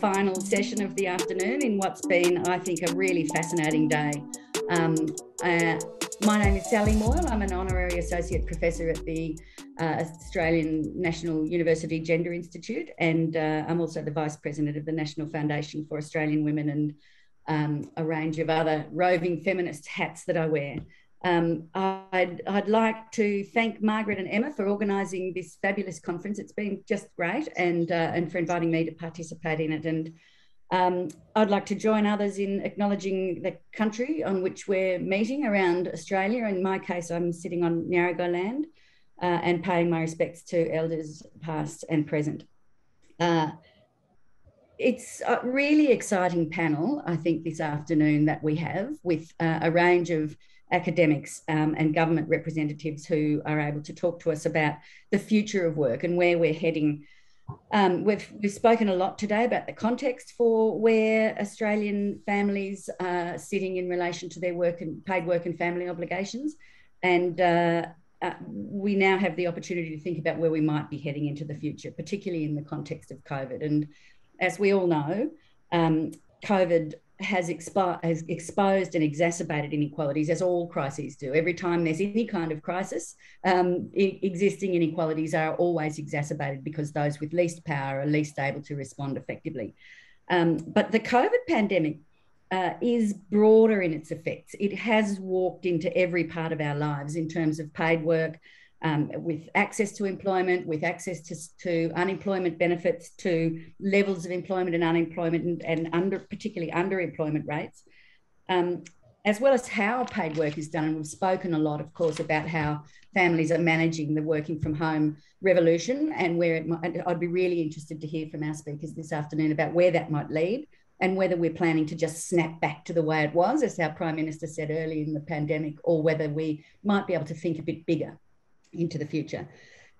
final session of the afternoon in what's been, I think, a really fascinating day. Um, uh, my name is Sally Moyle. I'm an honorary associate professor at the uh, Australian National University Gender Institute, and uh, I'm also the vice president of the National Foundation for Australian Women and um, a range of other roving feminist hats that I wear. Um, I'd, I'd like to thank Margaret and Emma for organising this fabulous conference. It's been just great and, uh, and for inviting me to participate in it. And um, I'd like to join others in acknowledging the country on which we're meeting around Australia. In my case, I'm sitting on Ngarigo land uh, and paying my respects to elders past and present. Uh, it's a really exciting panel, I think, this afternoon that we have with uh, a range of academics um, and government representatives who are able to talk to us about the future of work and where we're heading. Um, we've, we've spoken a lot today about the context for where Australian families are sitting in relation to their work and paid work and family obligations. And uh, uh, we now have the opportunity to think about where we might be heading into the future, particularly in the context of COVID. And as we all know, um, COVID has, has exposed and exacerbated inequalities, as all crises do. Every time there's any kind of crisis, um, I- existing inequalities are always exacerbated because those with least power are least able to respond effectively. Um, but the COVID pandemic uh, is broader in its effects. It has walked into every part of our lives in terms of paid work, um, with access to employment, with access to, to unemployment benefits, to levels of employment and unemployment, and, and under particularly underemployment rates, um, as well as how paid work is done. And we've spoken a lot, of course, about how families are managing the working from home revolution and where it might. I'd be really interested to hear from our speakers this afternoon about where that might lead and whether we're planning to just snap back to the way it was, as our Prime Minister said early in the pandemic, or whether we might be able to think a bit bigger into the future.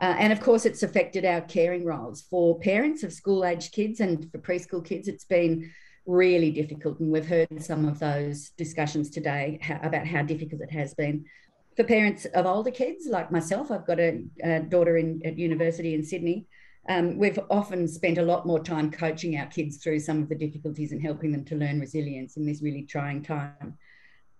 Uh, and of course, it's affected our caring roles for parents of school age kids and for preschool kids. It's been really difficult. And we've heard some of those discussions today about how difficult it has been. For parents of older kids, like myself, I've got a, a daughter in, at university in Sydney. Um, we've often spent a lot more time coaching our kids through some of the difficulties and helping them to learn resilience in this really trying time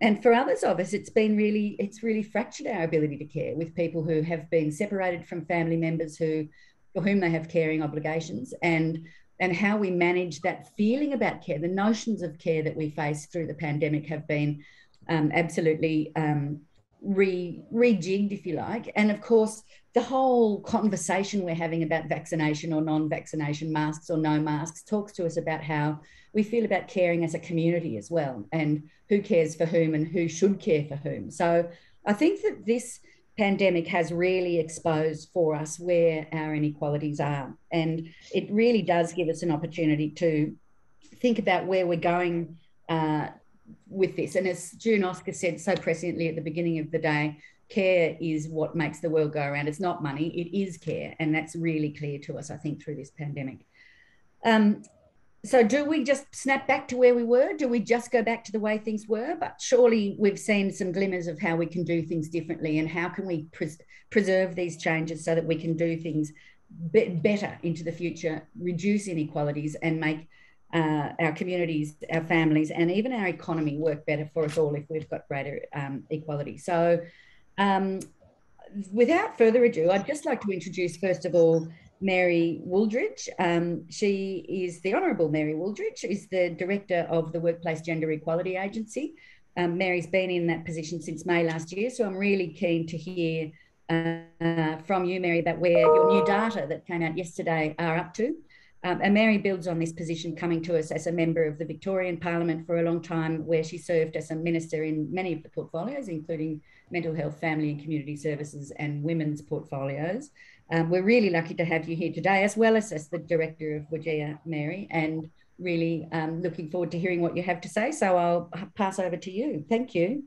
and for others of us it's been really it's really fractured our ability to care with people who have been separated from family members who for whom they have caring obligations and and how we manage that feeling about care. The notions of care that we face through the pandemic have been um, absolutely um, re rejigged if you like and of course the whole conversation we're having about vaccination or non-vaccination masks or no masks talks to us about how we feel about caring as a community as well and who cares for whom and who should care for whom. So I think that this pandemic has really exposed for us where our inequalities are. And it really does give us an opportunity to think about where we're going uh, with this. And as June Oscar said so presciently at the beginning of the day, care is what makes the world go around. It's not money, it is care. And that's really clear to us, I think, through this pandemic. Um, so do we just snap back to where we were do we just go back to the way things were but surely we've seen some glimmers of how we can do things differently and how can we pres- preserve these changes so that we can do things be- better into the future reduce inequalities and make uh, our communities our families and even our economy work better for us all if we've got greater um, equality so um, without further ado i'd just like to introduce first of all Mary Wooldridge. Um, she is the Honourable Mary Wooldridge, is the Director of the Workplace Gender Equality Agency. Um, Mary's been in that position since May last year, so I'm really keen to hear uh, from you, Mary, about where your new data that came out yesterday are up to. Um, and Mary builds on this position coming to us as a member of the Victorian Parliament for a long time, where she served as a minister in many of the portfolios, including mental health, family and community services, and women's portfolios. Um, we're really lucky to have you here today, as well as as the director of WGEA, Mary, and really um, looking forward to hearing what you have to say. So I'll pass over to you. Thank you.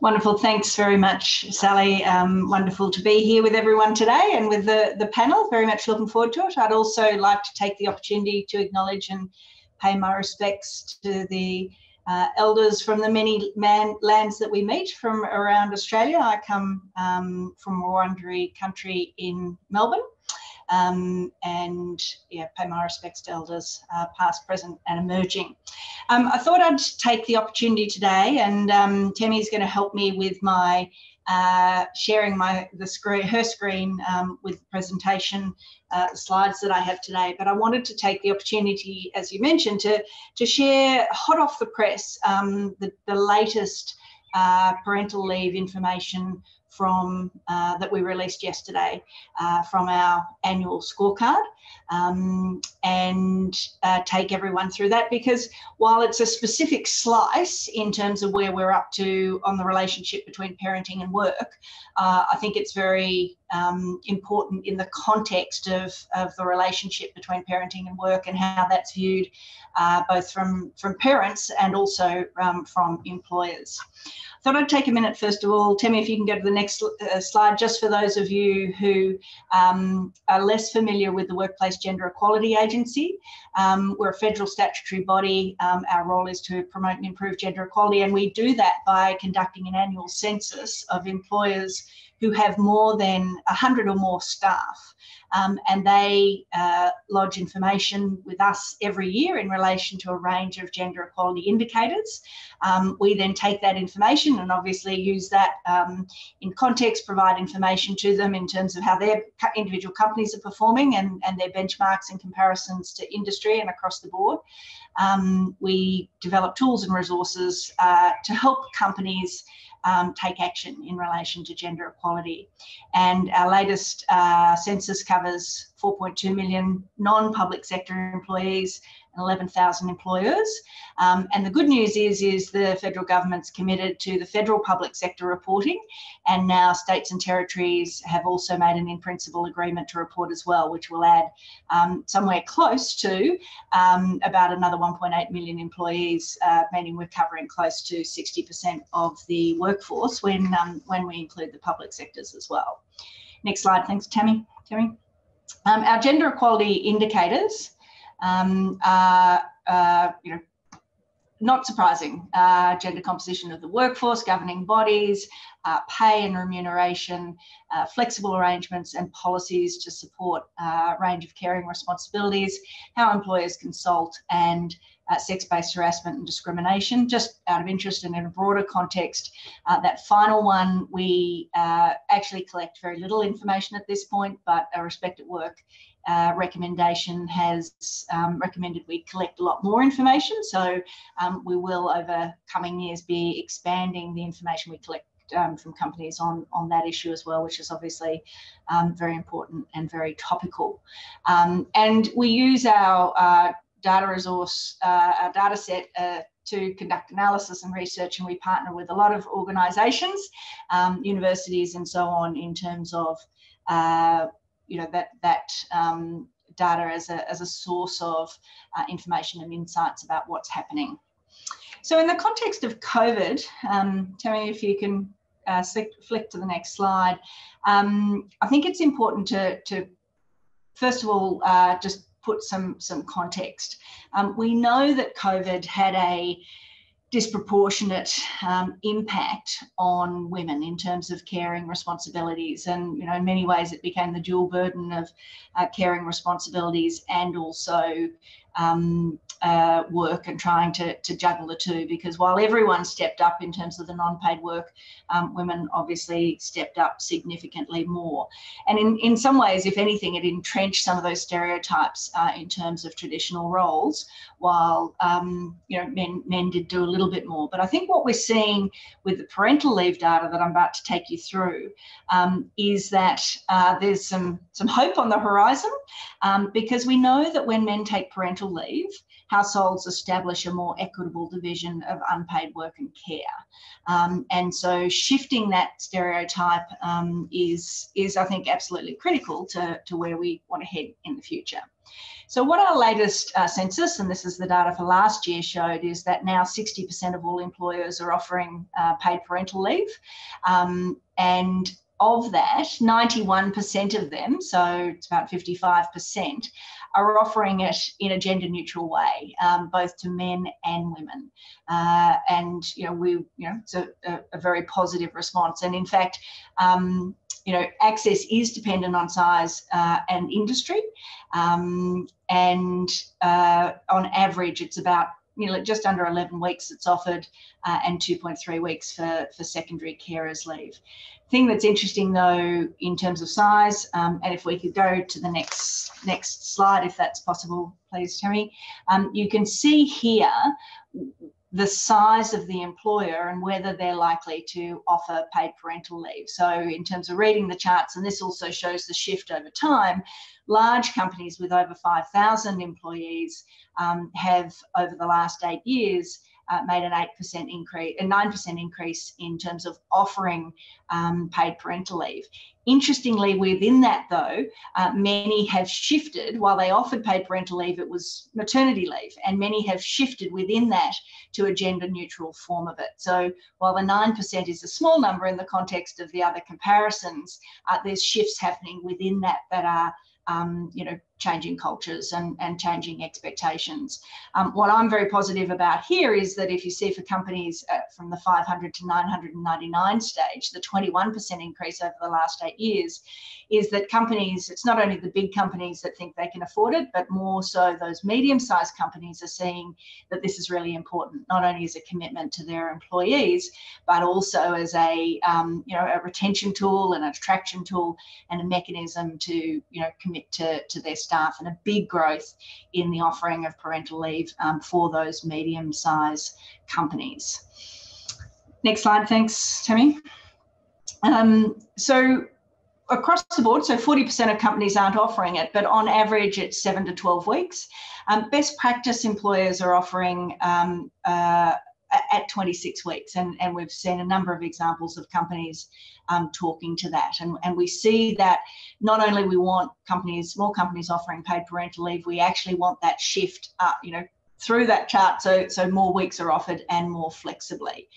Wonderful. Thanks very much, Sally. Um, wonderful to be here with everyone today and with the, the panel. Very much looking forward to it. I'd also like to take the opportunity to acknowledge and pay my respects to the uh, elders from the many man, lands that we meet from around Australia. I come um, from Wurundjeri country in Melbourne. Um, and yeah, pay my respects to elders, uh, past, present, and emerging. Um, I thought I'd take the opportunity today, and um, Temi's going to help me with my uh, sharing my the screen, her screen um, with the presentation, uh, slides that I have today. But I wanted to take the opportunity, as you mentioned, to to share hot off the press um, the, the latest uh, parental leave information from uh, that we released yesterday uh, from our annual scorecard. Um, and uh, take everyone through that because while it's a specific slice in terms of where we're up to on the relationship between parenting and work, uh, I think it's very um, important in the context of, of the relationship between parenting and work and how that's viewed uh, both from, from parents and also um, from employers thought I'd take a minute first of all. Tell me if you can go to the next uh, slide, just for those of you who um, are less familiar with the Workplace Gender Equality Agency. Um, we're a federal statutory body. Um, our role is to promote and improve gender equality, and we do that by conducting an annual census of employers who have more than 100 or more staff um, and they uh, lodge information with us every year in relation to a range of gender equality indicators. Um, we then take that information and obviously use that um, in context, provide information to them in terms of how their individual companies are performing and, and their benchmarks and comparisons to industry and across the board. Um, we develop tools and resources uh, to help companies um, take action in relation to gender equality. And our latest uh, census covers 4.2 million non-public sector employees 11,000 employers. Um, and the good news is, is the federal government's committed to the federal public sector reporting, and now states and territories have also made an in-principle agreement to report as well, which will add um, somewhere close to um, about another 1.8 million employees, uh, meaning we're covering close to 60% of the workforce when um, when we include the public sectors as well. Next slide, thanks, Tammy. Tammy. Um, our gender equality indicators um, uh, you know, not surprising, uh, gender composition of the workforce, governing bodies, uh, pay and remuneration, uh, flexible arrangements and policies to support a uh, range of caring responsibilities, how employers consult and uh, sex-based harassment and discrimination. Just out of interest and in a broader context, uh, that final one, we actually collect very little information at this point, but a Respect at Work uh, recommendation has um, recommended we collect a lot more information. So um, we will, over coming years, be expanding the information we collect um, from companies on, on that issue as well, which is obviously um, very important and very topical. Um, and we use our uh, data resource, uh, our data set uh, to conduct analysis and research, and we partner with a lot of organisations, um, universities, and so on in terms of uh, you know that that um, data as a, as a source of uh, information and insights about what's happening. So in the context of COVID, um, tell me if you can uh, flick to the next slide. Um, I think it's important to, to first of all, uh, just put some, some context. Um, we know that COVID had a disproportionate um, impact on women in terms of caring responsibilities. And you know in many ways it became the dual burden of uh, caring responsibilities and also um, uh, work and trying to, to juggle the two because while everyone stepped up in terms of the non-paid work, um, women obviously stepped up significantly more. And in, in some ways, if anything, it entrenched some of those stereotypes uh, in terms of traditional roles, while um, you know men, men did do a little bit more. But I think what we're seeing with the parental leave data that I'm about to take you through um, is that uh, there's some, some hope on the horizon um, because we know that when men take parental leave, households establish a more equitable division of unpaid work and care. Um, and so shifting that stereotype um, is, is, I think, absolutely critical to, to where we want to head in the future. So what our latest uh, census, and this is the data for last year, showed is that now 60% of all employers are offering uh, paid parental leave. Um, and of that, 91% of them, so it's about 55%, are offering it in a gender neutral way, um, both to men and women. Uh, and, you know, we, you know, it's a, a, a very positive response. And in fact, um, you know, access is dependent on size uh, and industry. Um, and uh, on average, it's about you know, just under 11 weeks it's offered uh, and 2.3 weeks for, for secondary carers leave. Thing that's interesting though in terms of size, um, and if we could go to the next next slide, if that's possible, please, Tammy. Um, you can see here the size of the employer and whether they're likely to offer paid parental leave. So, in terms of reading the charts, and this also shows the shift over time, large companies with over 5,000 employees um, have, over the last eight years, uh, made an 8% increase, a 9% increase in terms of offering um, paid parental leave. Interestingly, within that though, uh, many have shifted, while they offered paid parental leave, it was maternity leave, and many have shifted within that to a gender neutral form of it. So while the 9% is a small number in the context of the other comparisons, uh, there's shifts happening within that that are um, you know, changing cultures and, and changing expectations. Um, what I'm very positive about here is that if you see for companies uh, from the 500 to 999 stage, the 21% increase over the last eight years, is that companies, it's not only the big companies that think they can afford it, but more so those medium-sized companies are seeing that this is really important, not only as a commitment to their employees, but also as a, um, you know, a retention tool and an attraction tool and a mechanism to, you know, commit to, to their staff and a big growth in the offering of parental leave um, for those medium sized companies. Next slide, thanks, Tammy. Um, so across the board, so 40% of companies aren't offering it, but on average, it's seven to 12 weeks. Um, best practice employers are offering um, uh, at 26 weeks. And, and we've seen a number of examples of companies um, talking to that. And, and we see that not only we want companies, more companies offering paid parental leave, we actually want that shift up, you know, through that chart so so more weeks are offered and more flexibly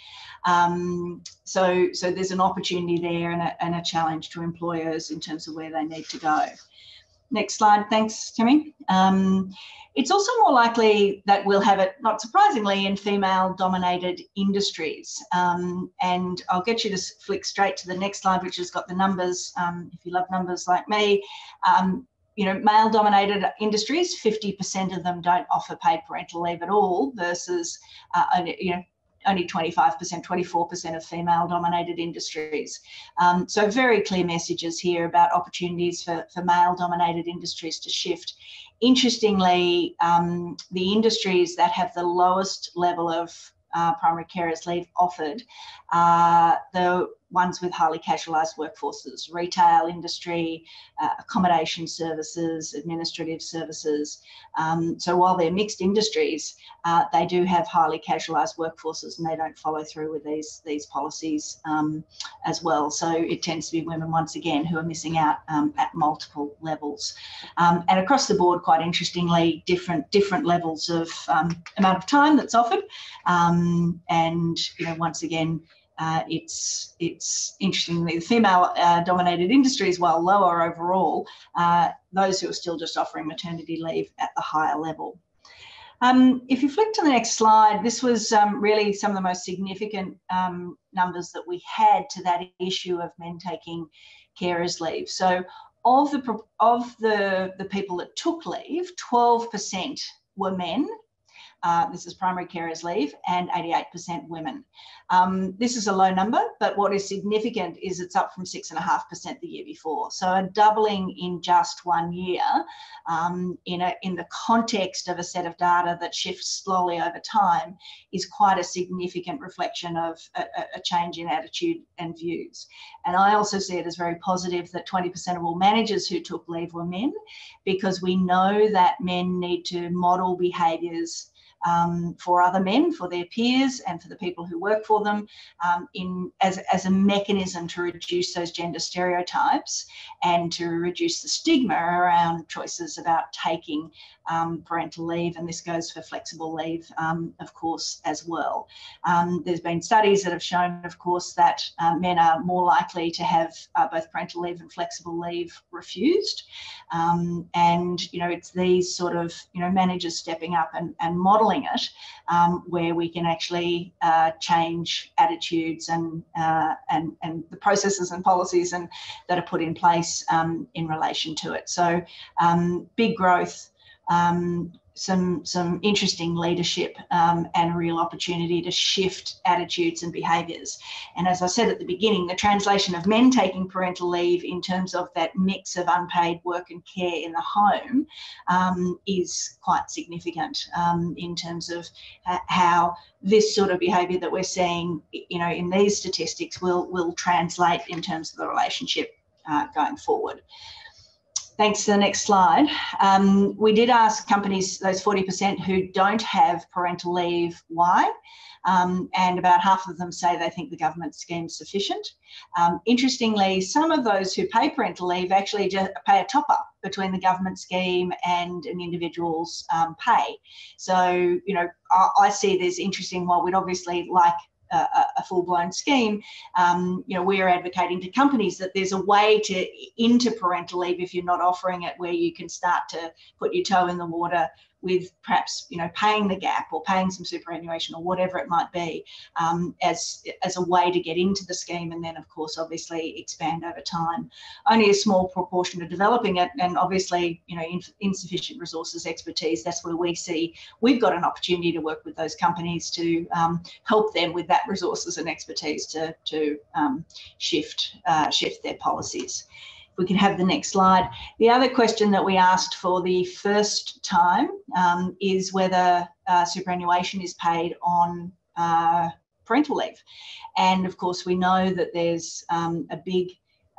um, so so there's an opportunity there and a, and a challenge to employers in terms of where they need to go Next slide, thanks, Timmy. Um, it's also more likely that we'll have it, not surprisingly, in female dominated industries. Um, and I'll get you to flick straight to the next slide, which has got the numbers, um, if you love numbers like me. Um, you know, male dominated industries, 50% of them don't offer paid parental leave at all versus, uh, you know, only 25%, 24% of female dominated industries. Um, so, very clear messages here about opportunities for, for male dominated industries to shift. Interestingly, um, the industries that have the lowest level of uh, primary carers leave offered uh, the ones with highly casualised workforces, retail industry, uh, accommodation services, administrative services. Um, so while they're mixed industries, uh, they do have highly casualised workforces and they don't follow through with these, these policies um, as well. So it tends to be women, once again, who are missing out um, at multiple levels. Um, and across the board, quite interestingly, different, different levels of um, amount of time that's offered. Um, and, you know, once again, uh, it's it's interestingly the female uh, dominated industries, while lower overall, uh, those who are still just offering maternity leave at the higher level. Um, if you flick to the next slide, this was um, really some of the most significant um, numbers that we had to that issue of men taking carers leave. So of the of the the people that took leave, 12% were men uh, this is primary carers leave, and 88% women. Um, this is a low number, but what is significant is it's up from 6.5% the year before. So a doubling in just one year um, in, a, in the context of a set of data that shifts slowly over time is quite a significant reflection of a, a change in attitude and views. And I also see it as very positive that 20% of all managers who took leave were men, because we know that men need to model behaviours um, for other men, for their peers, and for the people who work for them, um, in as, as a mechanism to reduce those gender stereotypes and to reduce the stigma around choices about taking um, parental leave, and this goes for flexible leave, um, of course, as well. Um, there's been studies that have shown, of course, that uh, men are more likely to have uh, both parental leave and flexible leave refused. Um, and, you know, it's these sort of, you know, managers stepping up and, and it um, where we can actually uh, change attitudes and, uh, and, and the processes and policies and, that are put in place um, in relation to it. So big growth um, some some interesting leadership um, and real opportunity to shift attitudes and behaviours. And as I said at the beginning, the translation of men taking parental leave in terms of that mix of unpaid work and care in the home um, is quite significant um, in terms of how this sort of behaviour that we're seeing, you know, in these statistics will will translate in terms of the relationship uh, going forward. Thanks to the next slide. Um, we did ask companies, those 40% who don't have parental leave, why? Um, and about half of them say they think the government scheme is sufficient. Um, interestingly, some of those who pay parental leave actually just pay a top up between the government scheme and an individual's um, pay. So, you know, I, I see this interesting. While we'd obviously like a, a full-blown scheme, um, you know, we're advocating to companies that there's a way to into parental leave if you're not offering it, where you can start to put your toe in the water with perhaps you know paying the gap or paying some superannuation or whatever it might be um, as as a way to get into the scheme and then of course obviously expand over time. Only a small proportion are developing it and obviously you know insufficient resources expertise that's where we see we've got an opportunity to work with those companies to um, help them with that resources and expertise to to um, shift uh, shift their policies we can have the next slide. The other question that we asked for the first time um, is whether uh, superannuation is paid on uh, parental leave. And of course, we know that there's um, a big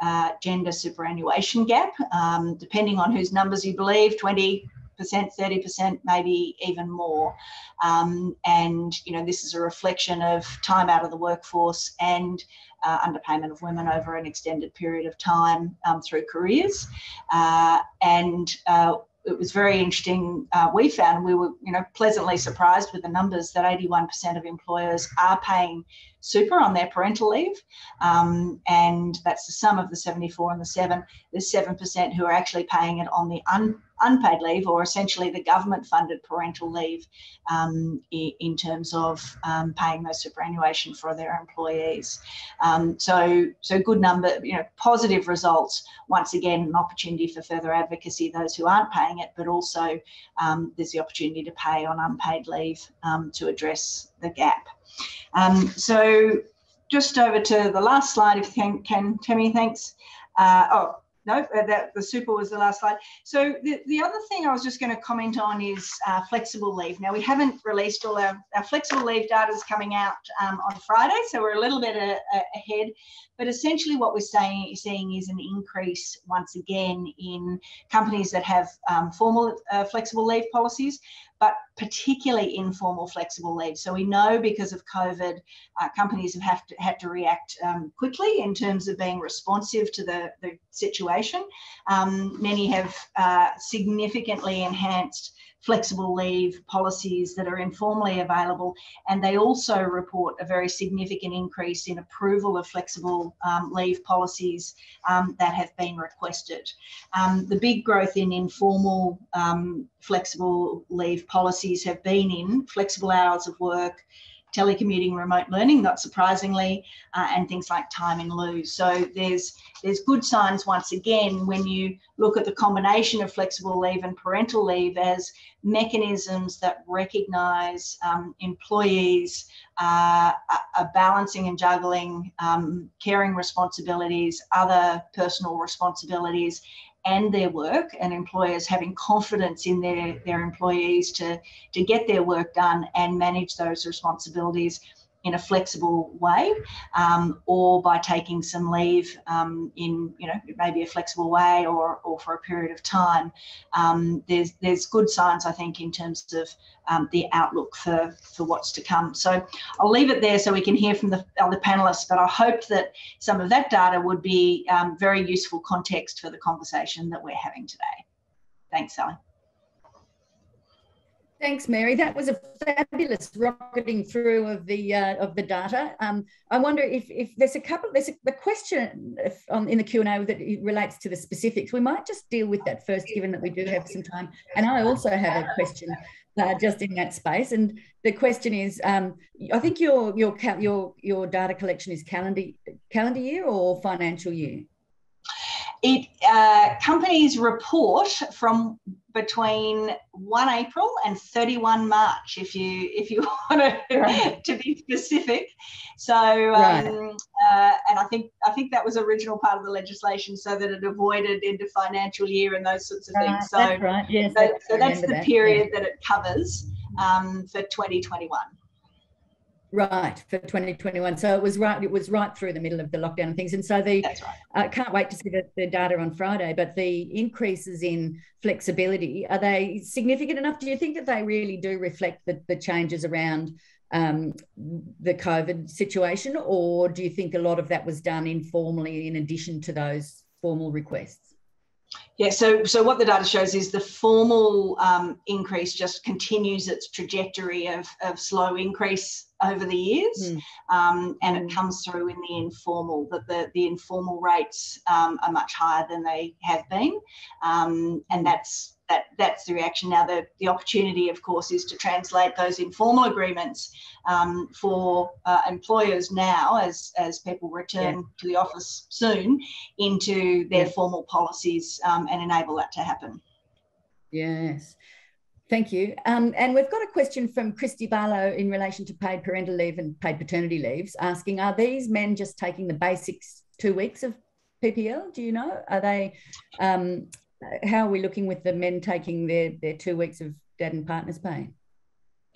uh, gender superannuation gap, um, depending on whose numbers you believe, 20 percent, 30%, maybe even more. Um, and, you know, this is a reflection of time out of the workforce and uh, underpayment of women over an extended period of time um, through careers. Uh, and uh, it was very interesting. Uh, we found we were, you know, pleasantly surprised with the numbers that 81% of employers are paying super on their parental leave, um, and that's the sum of the 74 and the seven. There's seven percent who are actually paying it on the un, unpaid leave, or essentially the government-funded parental leave, um, in terms of um, paying those superannuation for their employees. Um, so, so good number, you know, positive results. Once again, an opportunity for further advocacy. Those who aren't paying it, but also um, there's the opportunity to pay on unpaid leave um, to address the gap. Um, so just over to the last slide, if you can, can Tammy, thanks. Uh, oh, no, uh, that the super was the last slide. So the, the other thing I was just going to comment on is uh, flexible leave. Now we haven't released all our, our flexible leave data is coming out um, on Friday, so we're a little bit a, a, ahead. But essentially what we're saying, seeing is an increase once again in companies that have um, formal uh, flexible leave policies, but particularly informal flexible leave. So we know because of COVID, uh, companies have, to, had to react um, quickly in terms of being responsive to the, the situation. Um, many have uh, significantly enhanced flexible leave policies that are informally available. And they also report a very significant increase in approval of flexible um, leave policies um, that have been requested. Um, the big growth in informal um, flexible leave policies have been in flexible hours of work, telecommuting, remote learning, not surprisingly, uh, and things like time in lieu. So there's there's good signs once again when you look at the combination of flexible leave and parental leave as mechanisms that recognise um, employees uh, are balancing and juggling um, caring responsibilities, other personal responsibilities, and their work and employers having confidence in their, their employees to, to get their work done and manage those responsibilities in a flexible way, um, or by taking some leave um, in, you know, maybe a flexible way or, or for a period of time. Um, there's there's good signs, I think, in terms of um, the outlook for, for what's to come. So I'll leave it there so we can hear from the other panelists, but I hope that some of that data would be um, very useful context for the conversation that we're having today. Thanks, Sally. Thanks, Mary. That was a fabulous rocketing through of the uh, of the data. Um, I wonder if if there's a couple there's a, the question if, um, in the Q and A that relates to the specifics. We might just deal with that first, given that we do have some time. And I also have a question uh, just in that space. And the question is, um, I think your your your your data collection is calendar calendar year or financial year. It uh, companies report from between 1 April and 31 March, if you if you want to, right. to be specific. So, um, right. uh, and I think I think that was original part of the legislation, so that it avoided into financial year and those sorts of things. So, that's right. Yes, so, so that's the that. period yeah. that it covers um, for 2021. Right for 2021. So it was right. It was right through the middle of the lockdown and things. And so the I right. uh, can't wait to see the, the, data on Friday. But the increases in flexibility are they significant enough? Do you think that they really do reflect the, the changes around um, the COVID situation, or do you think a lot of that was done informally in addition to those formal requests? Yeah, so so what the data shows is the formal um, increase just continues its trajectory of, of slow increase over the years, mm. um, and it hmm. comes through in the informal that the, the informal rates um, are much higher than they have been, um, and that's that that's the reaction. Now, the, the opportunity, of course, is to translate those informal agreements um, for uh, employers now, as, as people return yeah. to the office soon, into their yeah. formal policies um, and enable that to happen. Yes. Thank you. Um, and we've got a question from Christy Barlow in relation to paid parental leave and paid paternity leaves, asking, are these men just taking the basics two weeks of PPL? Do you know? Are they um, how are we looking with the men taking their, their two weeks of dad and partner's pay?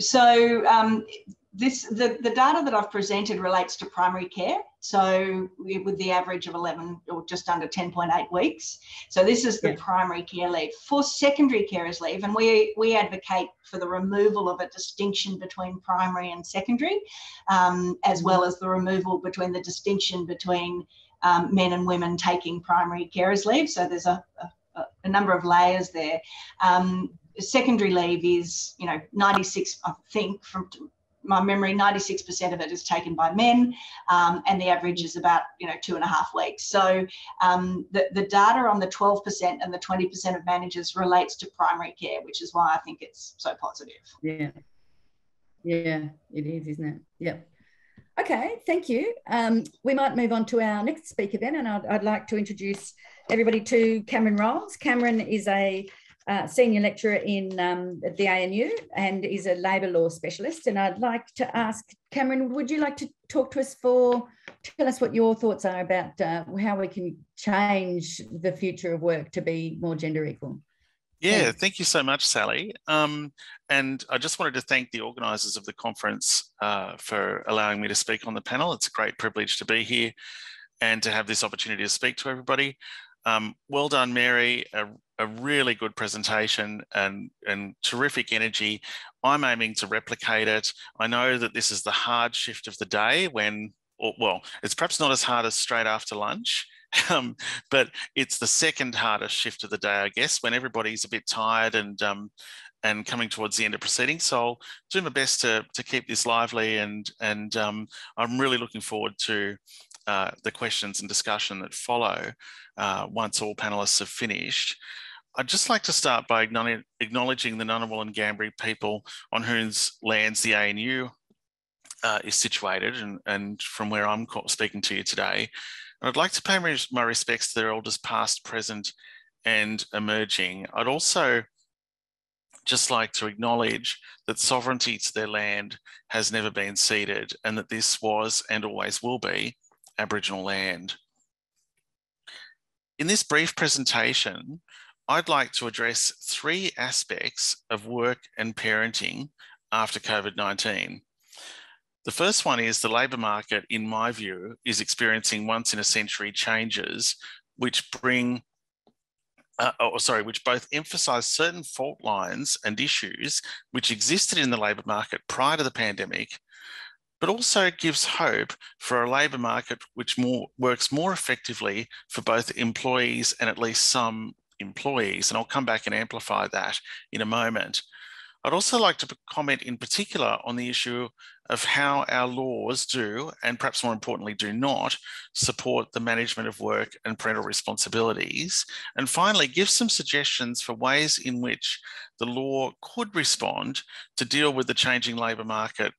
So um, this the, the data that I've presented relates to primary care. So with the average of 11 or just under 10.8 weeks. So this is the yeah. primary care leave. For secondary carers leave, and we, we advocate for the removal of a distinction between primary and secondary, um, as well as the removal between the distinction between um, men and women taking primary carers leave. So there's a, a a number of layers there. Um, secondary leave is, you know, 96, I think, from my memory, 96% of it is taken by men, um, and the average is about, you know, two and a half weeks. So um, the, the data on the 12% and the 20% of managers relates to primary care, which is why I think it's so positive. Yeah. Yeah, it is, isn't it? Yep. Okay, thank you. Um, we might move on to our next speaker then, and I'd, I'd like to introduce everybody to Cameron Roles. Cameron is a uh, senior lecturer in um, the ANU and is a labour law specialist. And I'd like to ask Cameron, would you like to talk to us for, tell us what your thoughts are about uh, how we can change the future of work to be more gender equal? Yeah, thank you so much, Sally. Um, and I just wanted to thank the organisers of the conference uh, for allowing me to speak on the panel. It's a great privilege to be here and to have this opportunity to speak to everybody. Um, well done, Mary. A, a, really good presentation and, and terrific energy. I'm aiming to replicate it. I know that this is the hard shift of the day when, or, well, it's perhaps not as hard as straight after lunch, um, but it's the second hardest shift of the day, I guess, when everybody's a bit tired and um, and coming towards the end of proceedings. So I'll do my best to, to keep this lively and and um, I'm really looking forward to uh, the questions and discussion that follow uh, once all panelists have finished. I'd just like to start by acknowledging the Ngunnawal and Ngambri people on whose lands the ANU uh, is situated and, and from where I'm speaking to you today. And I'd like to pay my respects to their elders past, present and emerging. I'd also just like to acknowledge that sovereignty to their land has never been ceded and that this was and always will be Aboriginal land. In this brief presentation, I'd like to address three aspects of work and parenting after COVID 19. The first one is the labour market, in my view, is experiencing once in a century changes which bring uh, oh, sorry, which both emphasise certain fault lines and issues which existed in the labour market prior to the pandemic, but also gives hope for a labour market which more works more effectively for both employees and at least some employees. And I'll come back and amplify that in a moment. I'd also like to comment in particular on the issue of how our laws do, and perhaps more importantly, do not support the management of work and parental responsibilities. And finally, give some suggestions for ways in which the law could respond to deal with the changing labour market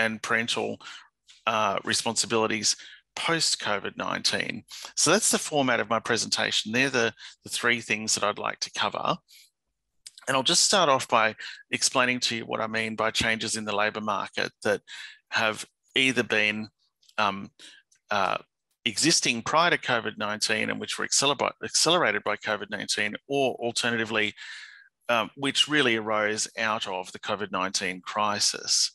and parental uh, responsibilities post COVID 19. So that's the format of my presentation. They're the, the three things that I'd like to cover. And I'll just start off by explaining to you what I mean by changes in the labour market that have either been um, uh, existing prior to COVID 19 and which were accelerated by COVID 19, or alternatively, um, which really arose out of the COVID 19 crisis.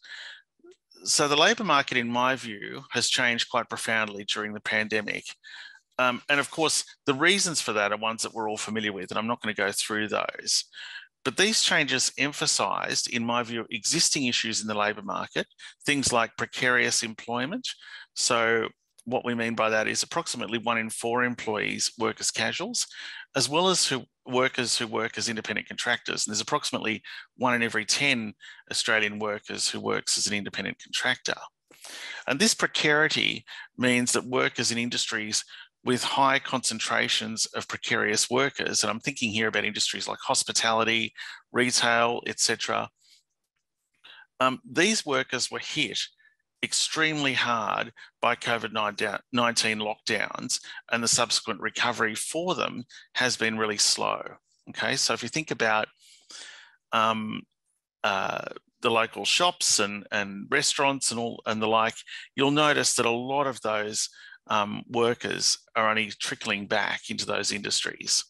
So, the labour market, in my view, has changed quite profoundly during the pandemic. Um, and of course, the reasons for that are ones that we're all familiar with, and I'm not going to go through those. But these changes emphasised, in my view, existing issues in the labour market, things like precarious employment. So, what we mean by that is approximately one in four employees work as casuals, as well as who workers who work as independent contractors. And there's approximately one in every 10 Australian workers who works as an independent contractor. And this precarity means that workers in industries with high concentrations of precarious workers, and I'm thinking here about industries like hospitality, retail, etc. Um, these workers were hit extremely hard by COVID 19 lockdowns, and the subsequent recovery for them has been really slow. Okay, so if you think about um, uh, the local shops and, and restaurants and all and the like, you'll notice that a lot of those um, workers are only trickling back into those industries.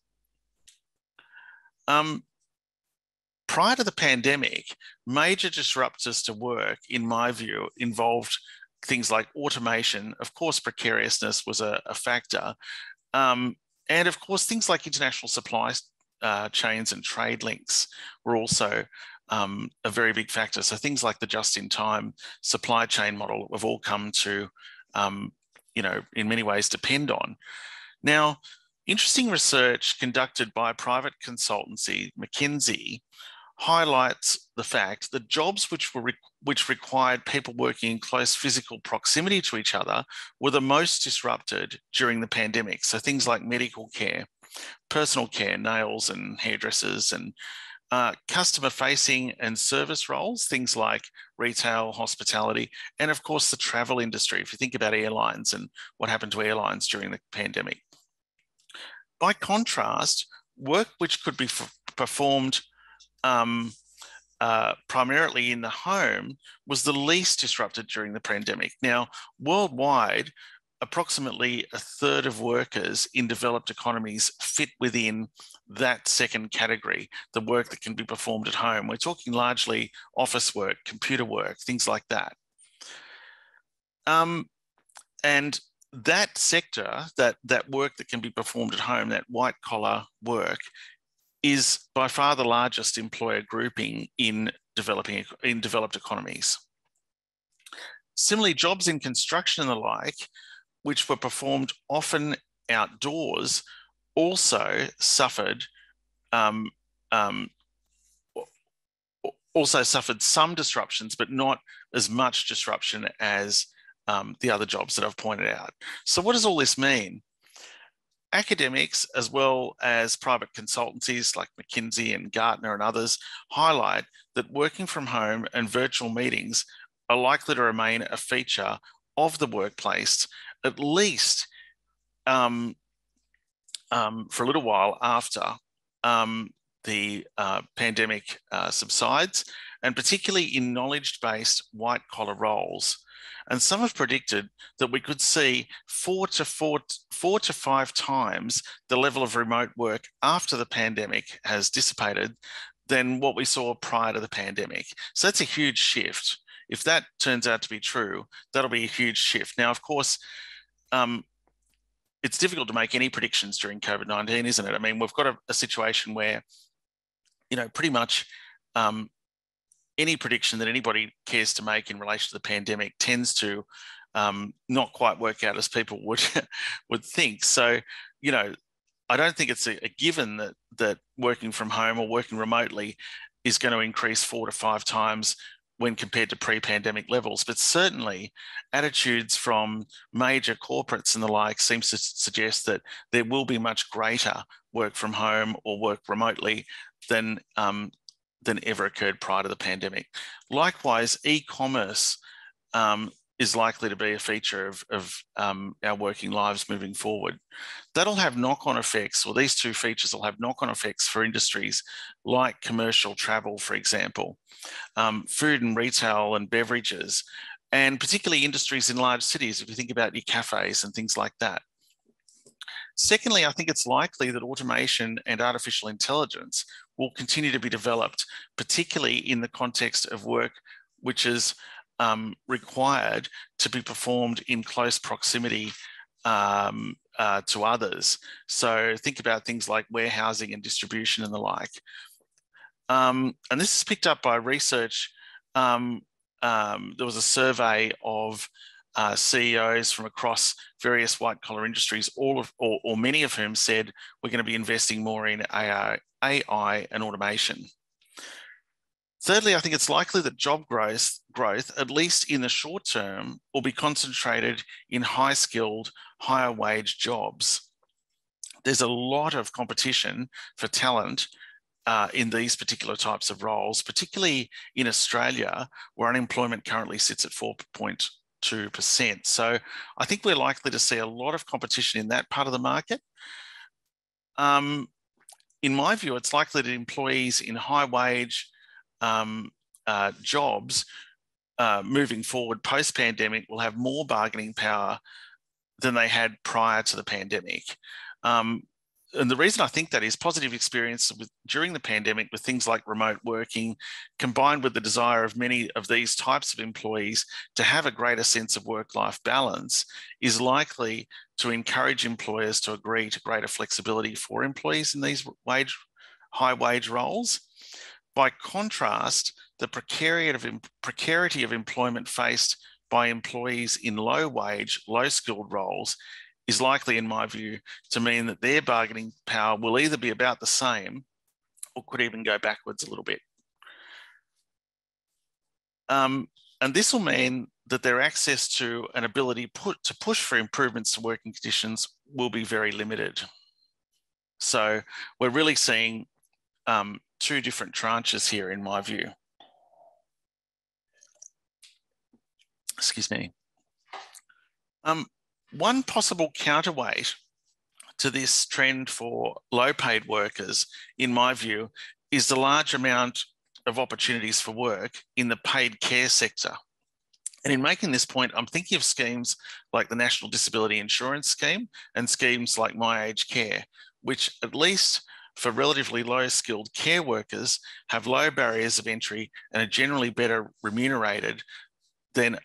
Um, prior to the pandemic, major disruptors to work, in my view, involved things like automation. Of course, precariousness was a, a factor. Um, and of course, things like international supply uh, chains and trade links were also um, a very big factor. So things like the just-in-time supply chain model have all come to um, you know, in many ways depend on. Now, interesting research conducted by private consultancy, McKinsey, highlights the fact that jobs which were which required people working in close physical proximity to each other were the most disrupted during the pandemic. So things like medical care, personal care, nails and hairdressers and uh, customer facing and service roles, things like retail, hospitality, and of course the travel industry. If you think about airlines and what happened to airlines during the pandemic. By contrast, work which could be performed um, uh, primarily in the home was the least disrupted during the pandemic. Now, worldwide, approximately a third of workers in developed economies fit within that second category, the work that can be performed at home. We're talking largely office work, computer work, things like that. Um, and that sector, that, that work that can be performed at home, that white collar work, is by far the largest employer grouping in developing in developed economies. Similarly, jobs in construction and the like which were performed often outdoors, also suffered um, um, also suffered some disruptions, but not as much disruption as um, the other jobs that I've pointed out. So what does all this mean? Academics, as well as private consultancies like McKinsey and Gartner and others, highlight that working from home and virtual meetings are likely to remain a feature of the workplace at least um, um, for a little while after um, the uh, pandemic uh, subsides, and particularly in knowledge based white collar roles. And some have predicted that we could see four to four, four to five times the level of remote work after the pandemic has dissipated than what we saw prior to the pandemic. So that's a huge shift if that turns out to be true, that'll be a huge shift. Now, of course, um, it's difficult to make any predictions during COVID 19, isn't it? I mean, we've got a, a situation where, you know, pretty much um, any prediction that anybody cares to make in relation to the pandemic tends to um, not quite work out as people would would think. So, you know, I don't think it's a, a, given that that working from home or working remotely is going to increase four to five times when compared to pre-pandemic levels. But certainly, attitudes from major corporates and the like seems to suggest that there will be much greater work from home or work remotely than um, than ever occurred prior to the pandemic. Likewise, e-commerce um, is likely to be a feature of, of um, our working lives moving forward. That'll have knock on effects, or these two features will have knock on effects for industries like commercial travel, for example, um, food and retail and beverages, and particularly industries in large cities, if you think about your cafes and things like that. Secondly, I think it's likely that automation and artificial intelligence will continue to be developed, particularly in the context of work which is um, required to be performed in close proximity um, uh, to others. So think about things like warehousing and distribution and the like. Um, and this is picked up by research. Um, um, there was a survey of uh, CEOs from across various white collar industries, all of, or, or many of whom said we're going to be investing more in AI, AI and automation. Thirdly, I think it's likely that job growth, growth, at least in the short term, will be concentrated in high skilled, higher wage jobs. There's a lot of competition for talent uh, in these particular types of roles, particularly in Australia, where unemployment currently sits at 4.2%. So I think we're likely to see a lot of competition in that part of the market. Um, in my view, it's likely that employees in high wage, um, uh, jobs uh, moving forward post pandemic will have more bargaining power than they had prior to the pandemic. Um, and the reason I think that is positive experience with, during the pandemic with things like remote working, combined with the desire of many of these types of employees to have a greater sense of work-life balance, is likely to encourage employers to agree to greater flexibility for employees in these wage, high wage roles. By contrast, the precarity of employment faced by employees in low wage, low skilled roles is likely, in my view, to mean that their bargaining power will either be about the same or could even go backwards a little bit. Um, and this will mean that their access to an ability put, to push for improvements to working conditions will be very limited. So we're really seeing um, two different tranches here, in my view. Excuse me. Um, one possible counterweight to this trend for low paid workers, in my view, is the large amount of opportunities for work in the paid care sector. And in making this point, I'm thinking of schemes like the National Disability Insurance Scheme and schemes like My Aged Care, which at least for relatively low skilled care workers have low barriers of entry and are generally better remunerated than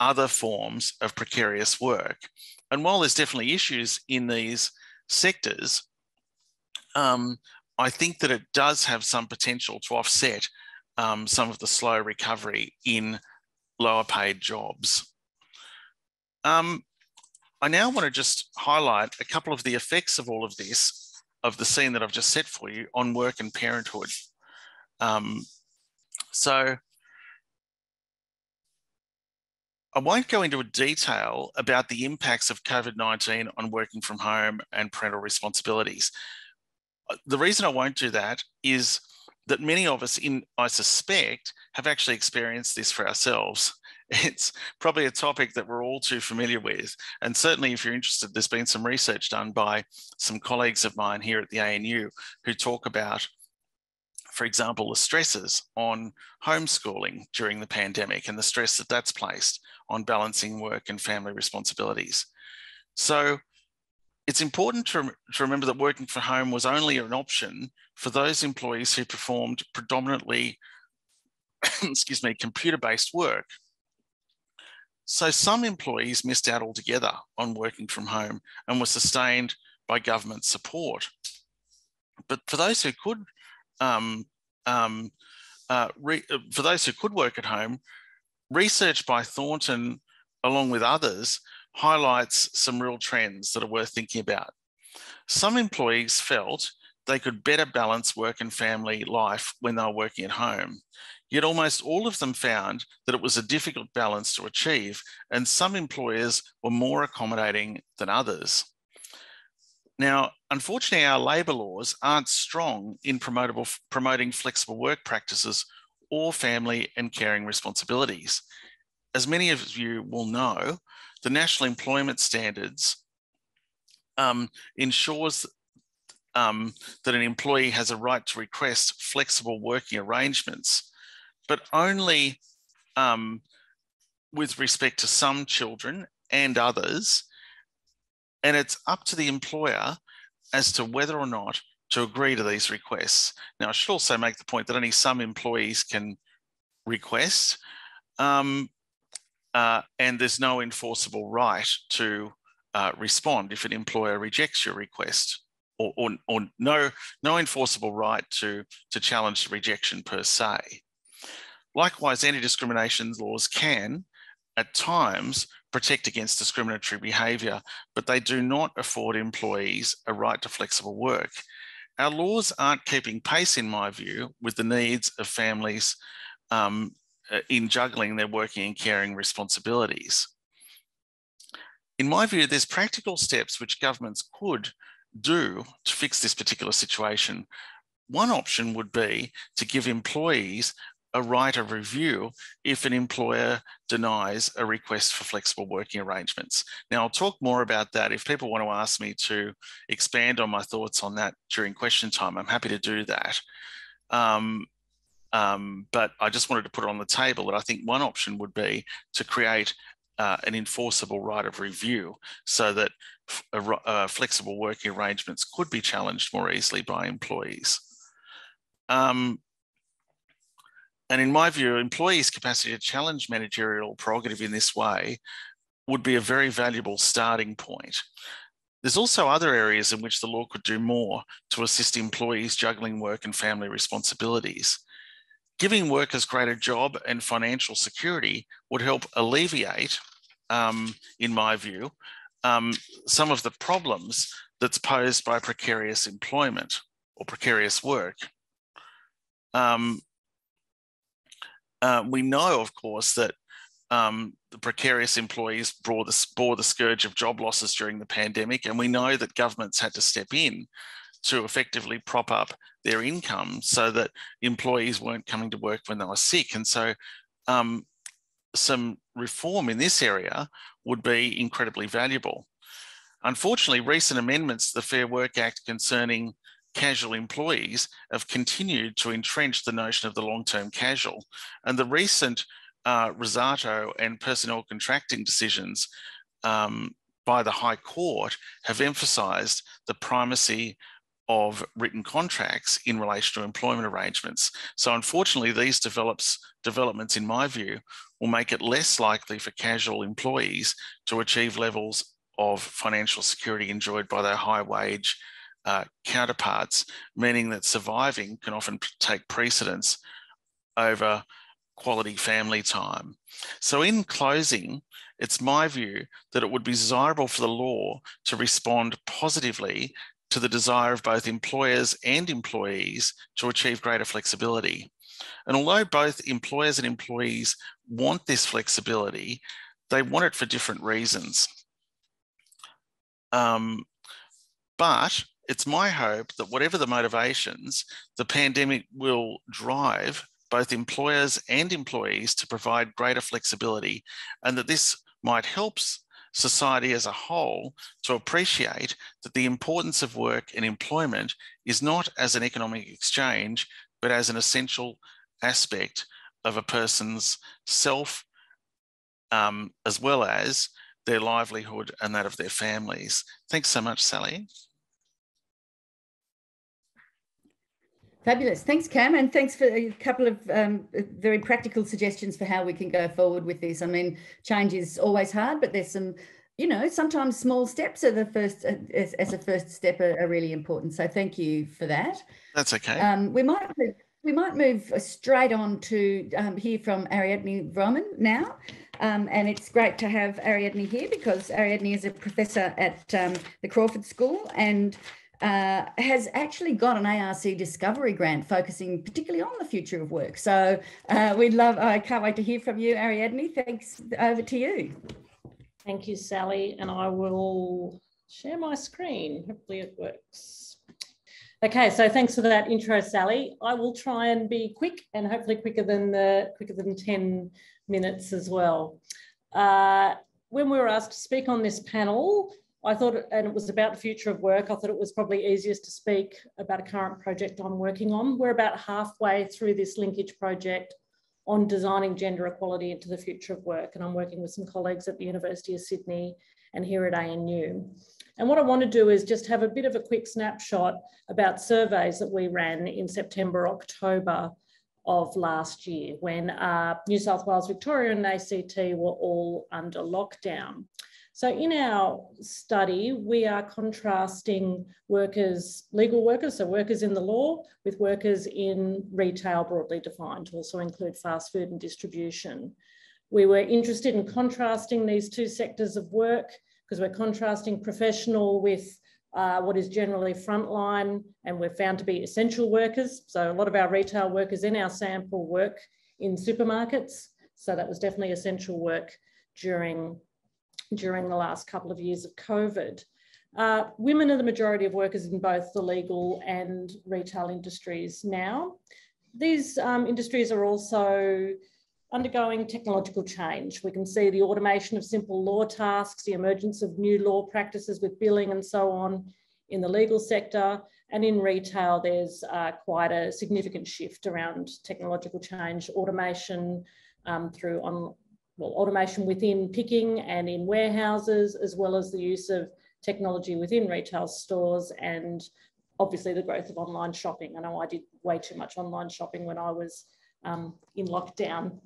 other forms of precarious work. And while there's definitely issues in these sectors, um, I think that it does have some potential to offset um, some of the slow recovery in lower paid jobs. Um, I now want to just highlight a couple of the effects of all of this of the scene that I've just set for you on work and parenthood. Um, so I won't go into a detail about the impacts of COVID-19 on working from home and parental responsibilities. Uh, the reason I won't do that is that many of us in, I suspect, have actually experienced this for ourselves it's probably a topic that we're all too familiar with. And certainly, if you're interested, there's been some research done by some colleagues of mine here at the ANU who talk about, for example, the stresses on homeschooling during the pandemic and the stress that that's placed on balancing work and family responsibilities. So, it's important to, to remember that working from home was only an option for those employees who performed predominantly excuse me, computer-based work. So some employees missed out altogether on working from home and were sustained by government support. But for those who could, um, um, uh, uh, for those who could work at home, research by Thornton, along with others, highlights some real trends that are worth thinking about. Some employees felt they could better balance work and family life when they were working at home. Yet almost all of them found that it was a difficult balance to achieve, and some employers were more accommodating than others. Now, unfortunately, our labour laws aren't strong in promoting flexible work practices or family and caring responsibilities. As many of you will know, the National Employment Standards um, ensures um, that an employee has a right to request flexible working arrangements, but only um, with respect to some children and others. And it's up to the employer as to whether or not to agree to these requests. Now, I should also make the point that only some employees can request, um, uh, and there's no enforceable right to uh, respond if an employer rejects your request or, or, or, no, no enforceable right to, to challenge the rejection per se. Likewise, anti-discrimination laws can, at times, protect against discriminatory behaviour, but they do not afford employees a right to flexible work. Our laws aren't keeping pace, in my view, with the needs of families um, in juggling their working and caring responsibilities in my view, there's practical steps which governments could do to fix this particular situation. One option would be to give employees a right of review if an employer denies a request for flexible working arrangements. Now, I'll talk more about that. If people want to ask me to expand on my thoughts on that during question time, I'm happy to do that. Um, um, but I just wanted to put it on the table that I think one option would be to create uh, an enforceable right of review so that uh, flexible working arrangements could be challenged more easily by employees. Um, and in my view, employees' capacity to challenge managerial prerogative in this way would be a very valuable starting point. There's also other areas in which the law could do more to assist employees juggling work and family responsibilities. Giving workers greater job and financial security would help alleviate, um, in my view, um, some of the problems that's posed by precarious employment or precarious work. Um, uh, we know, of course, that um, the precarious employees bore the, bore the scourge of job losses during the pandemic, and we know that governments had to step in to effectively prop up their income so that employees weren't coming to work when they were sick. And so um, some reform in this area would be incredibly valuable. Unfortunately, recent amendments to the Fair Work Act concerning casual employees have continued to entrench the notion of the long-term casual. And the recent uh, Rossato and personnel contracting decisions um, by the High Court have emphasised the primacy of written contracts in relation to employment arrangements. So unfortunately, these develops, developments, in my view, will make it less likely for casual employees to achieve levels of financial security enjoyed by their high wage uh, counterparts, meaning that surviving can often take precedence over quality family time. So in closing, it's my view that it would be desirable for the law to respond positively to the desire of both employers and employees to achieve greater flexibility. And although both employers and employees want this flexibility, they want it for different reasons. Um, but it's my hope that whatever the motivations, the pandemic will drive both employers and employees to provide greater flexibility and that this might help society as a whole to appreciate that the importance of work and employment is not as an economic exchange, but as an essential aspect of a person's self, um, as well as their livelihood and that of their families. Thanks so much, Sally. Fabulous. Thanks, Cam. And thanks for a couple of um, very practical suggestions for how we can go forward with this. I mean, change is always hard, but there's some, you know, sometimes small steps are the first, uh, as, as a first step, are, are, really important. So thank you for that. That's okay. Um, we might we might move straight on to um, hear from Ariadne Vromen now. Um, and it's great to have Ariadne here because Ariadne is a professor at um, the Crawford School and uh, has actually got an ARC Discovery grant focusing particularly on the future of work. So uh, we'd love, I can't wait to hear from you, Ariadne. Thanks, over to you. Thank you, Sally. And I will share my screen. Hopefully it works. Okay, so thanks for that intro, Sally. I will try and be quick and hopefully quicker than the quicker than 10 minutes as well. Uh, when we were asked to speak on this panel, I thought, and it was about the future of work, I thought it was probably easiest to speak about a current project I'm working on. We're about halfway through this linkage project on designing gender equality into the future of work. And I'm working with some colleagues at the University of Sydney and here at ANU. And what I want to do is just have a bit of a quick snapshot about surveys that we ran in September, October of last year when uh, New South Wales, Victoria and ACT were all under lockdown. So in our study, we are contrasting workers, legal workers, so workers in the law, with workers in retail broadly defined, to also include fast food and distribution. We were interested in contrasting these two sectors of work because we're contrasting professional with uh, what is generally frontline, and we're found to be essential workers. So a lot of our retail workers in our sample work in supermarkets. So that was definitely essential work during, during the last couple of years of COVID. Uh, women are the majority of workers in both the legal and retail industries now. These um, industries are also undergoing technological change. We can see the automation of simple law tasks, the emergence of new law practices with billing and so on in the legal sector. And in retail, there's uh, quite a significant shift around technological change, automation um, through on, well, automation within picking and in warehouses, as well as the use of technology within retail stores and obviously the growth of online shopping. I know I did way too much online shopping when I was um, in lockdown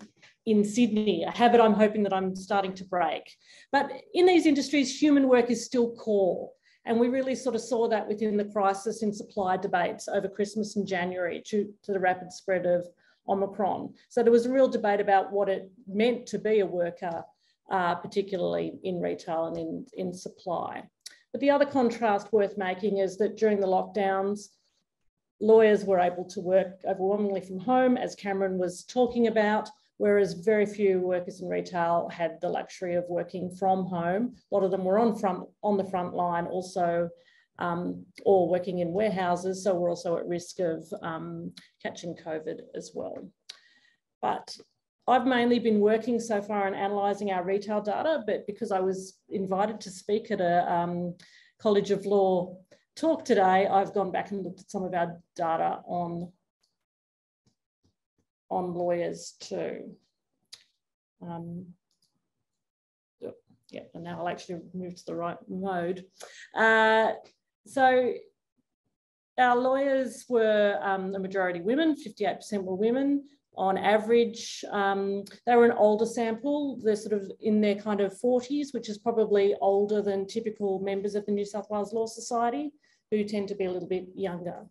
in Sydney, a habit I'm hoping that I'm starting to break. But in these industries, human work is still core. And we really sort of saw that within the crisis in supply debates over Christmas and January to, to the rapid spread of Omicron. So there was a real debate about what it meant to be a worker, uh, particularly in retail and in, in supply. But the other contrast worth making is that during the lockdowns, lawyers were able to work overwhelmingly from home, as Cameron was talking about, whereas very few workers in retail had the luxury of working from home. A lot of them were on front on the front line, also um, or working in warehouses, so we're also at risk of um, catching COVID as well. But I've mainly been working so far on analysing our retail data, but because I was invited to speak at a um, College of Law talk today, I've gone back and looked at some of our data on, on lawyers too. Um, yeah, and now I'll actually move to the right mode. Uh, so our lawyers were um, a majority women, 58% were women. On average, um, they were an older sample. They're sort of in their kind of 40s, which is probably older than typical members of the New South Wales Law Society who tend to be a little bit younger.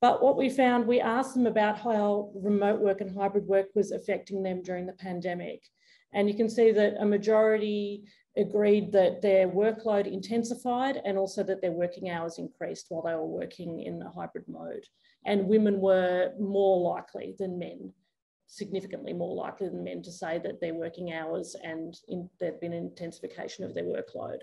But what we found, we asked them about how remote work and hybrid work was affecting them during the pandemic. And you can see that a majority agreed that their workload intensified and also that their working hours increased while they were working in the hybrid mode. And women were more likely than men, significantly more likely than men to say that their working hours and there'd been an intensification of their workload.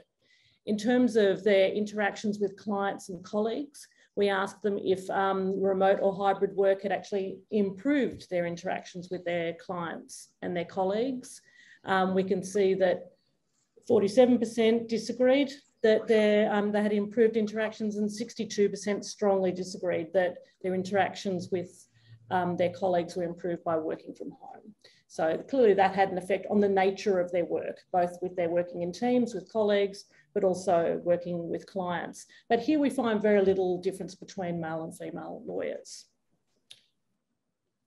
In terms of their interactions with clients and colleagues, we asked them if um, remote or hybrid work had actually improved their interactions with their clients and their colleagues. Um, we can see that 47% disagreed that um, they had improved interactions and 62% strongly disagreed that their interactions with um, their colleagues were improved by working from home. So clearly that had an effect on the nature of their work, both with their working in teams, with colleagues, but also working with clients. But here we find very little difference between male and female lawyers.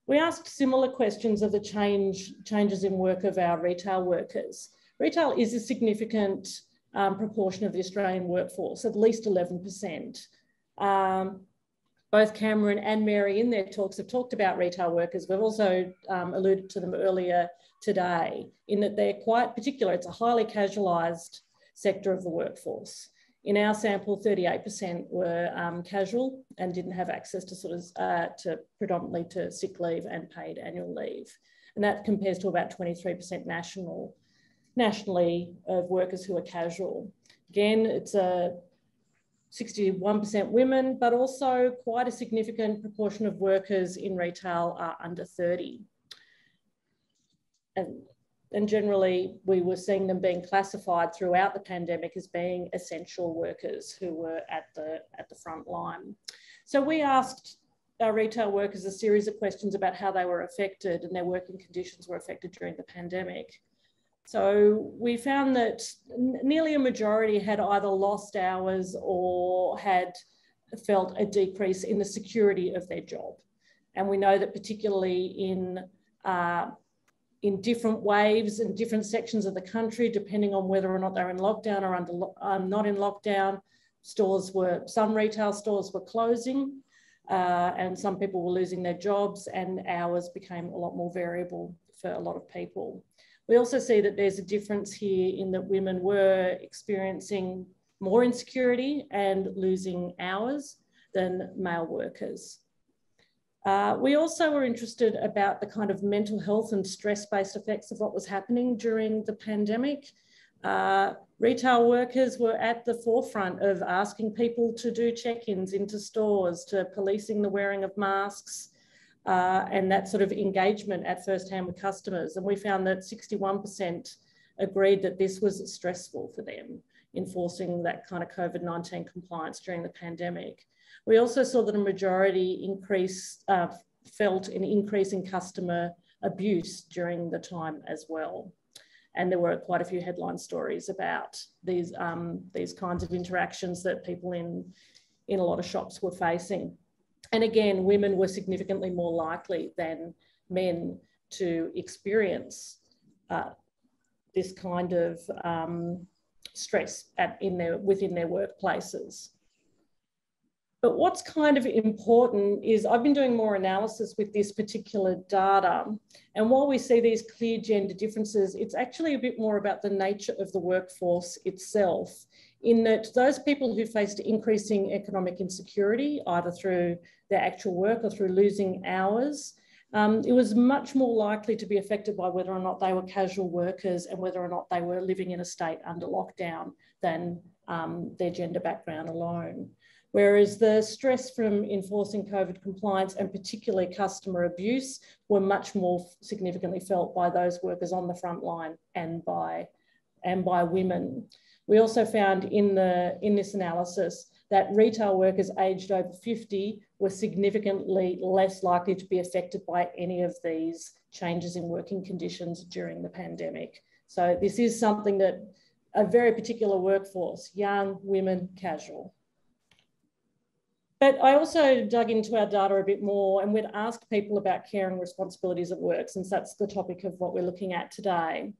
We asked similar questions of the change, changes in work of our retail workers. Retail is a significant um, proportion of the Australian workforce, at least 11%. Um, both Cameron and Mary in their talks have talked about retail workers. We've also um, alluded to them earlier today in that they're quite particular. It's a highly casualised sector of the workforce. In our sample, 38% were um, casual and didn't have access to sort of uh, to predominantly to sick leave and paid annual leave. And that compares to about 23% national, nationally of workers who are casual. Again, it's a 61% women, but also quite a significant proportion of workers in retail are under 30. And, and generally, we were seeing them being classified throughout the pandemic as being essential workers who were at the, at the front line. So we asked our retail workers a series of questions about how they were affected and their working conditions were affected during the pandemic. So we found that nearly a majority had either lost hours or had felt a decrease in the security of their job. And we know that particularly in, uh, in different waves and different sections of the country, depending on whether or not they're in lockdown or under, um, not in lockdown, stores were, some retail stores were closing uh, and some people were losing their jobs and hours became a lot more variable for a lot of people. We also see that there's a difference here in that women were experiencing more insecurity and losing hours than male workers. Uh, we also were interested about the kind of mental health and stress-based effects of what was happening during the pandemic. Uh, retail workers were at the forefront of asking people to do check-ins into stores, to policing the wearing of masks, uh, and that sort of engagement at first hand with customers. And we found that 61% agreed that this was stressful for them, enforcing that kind of COVID 19 compliance during the pandemic. We also saw that a majority uh, felt an increase in customer abuse during the time as well. And there were quite a few headline stories about these, um, these kinds of interactions that people in, in a lot of shops were facing. And again, women were significantly more likely than men to experience uh, this kind of um, stress at, in their, within their workplaces. But what's kind of important is I've been doing more analysis with this particular data. And while we see these clear gender differences, it's actually a bit more about the nature of the workforce itself, in that those people who faced increasing economic insecurity, either through their actual work or through losing hours, um, it was much more likely to be affected by whether or not they were casual workers and whether or not they were living in a state under lockdown than um, their gender background alone. Whereas the stress from enforcing COVID compliance and particularly customer abuse were much more significantly felt by those workers on the front line and by, and by women. We also found in, the, in this analysis that retail workers aged over 50 were significantly less likely to be affected by any of these changes in working conditions during the pandemic. So this is something that a very particular workforce, young, women, casual. But I also dug into our data a bit more and we'd asked people about caring responsibilities at work, since that's the topic of what we're looking at today.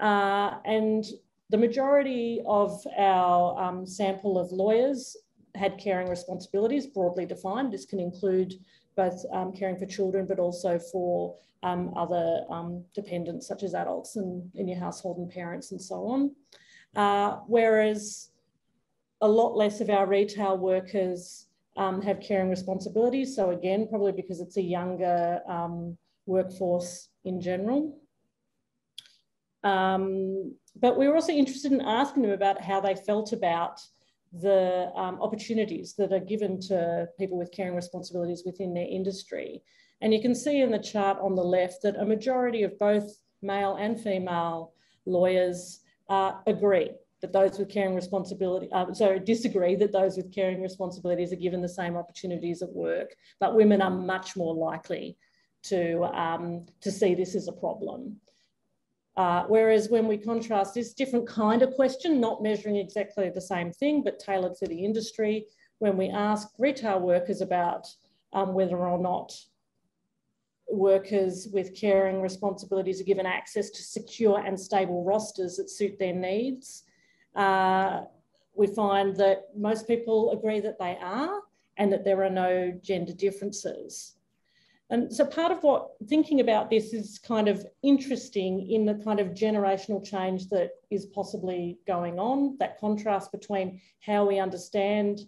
Uh, and the majority of our um, sample of lawyers had caring responsibilities broadly defined. This can include both um, caring for children, but also for um, other um, dependents, such as adults and in your household and parents and so on. Uh, whereas a lot less of our retail workers um, have caring responsibilities. So again, probably because it's a younger um, workforce in general. Um, but we were also interested in asking them about how they felt about the um, opportunities that are given to people with caring responsibilities within their industry. And you can see in the chart on the left that a majority of both male and female lawyers uh, agree that those with caring responsibility, uh, sorry, disagree that those with caring responsibilities are given the same opportunities at work, but women are much more likely to, um, to see this as a problem. Uh, whereas when we contrast this different kind of question, not measuring exactly the same thing, but tailored to the industry, when we ask retail workers about um, whether or not workers with caring responsibilities are given access to secure and stable rosters that suit their needs. Uh, we find that most people agree that they are and that there are no gender differences. And so part of what thinking about this is kind of interesting in the kind of generational change that is possibly going on, that contrast between how we understand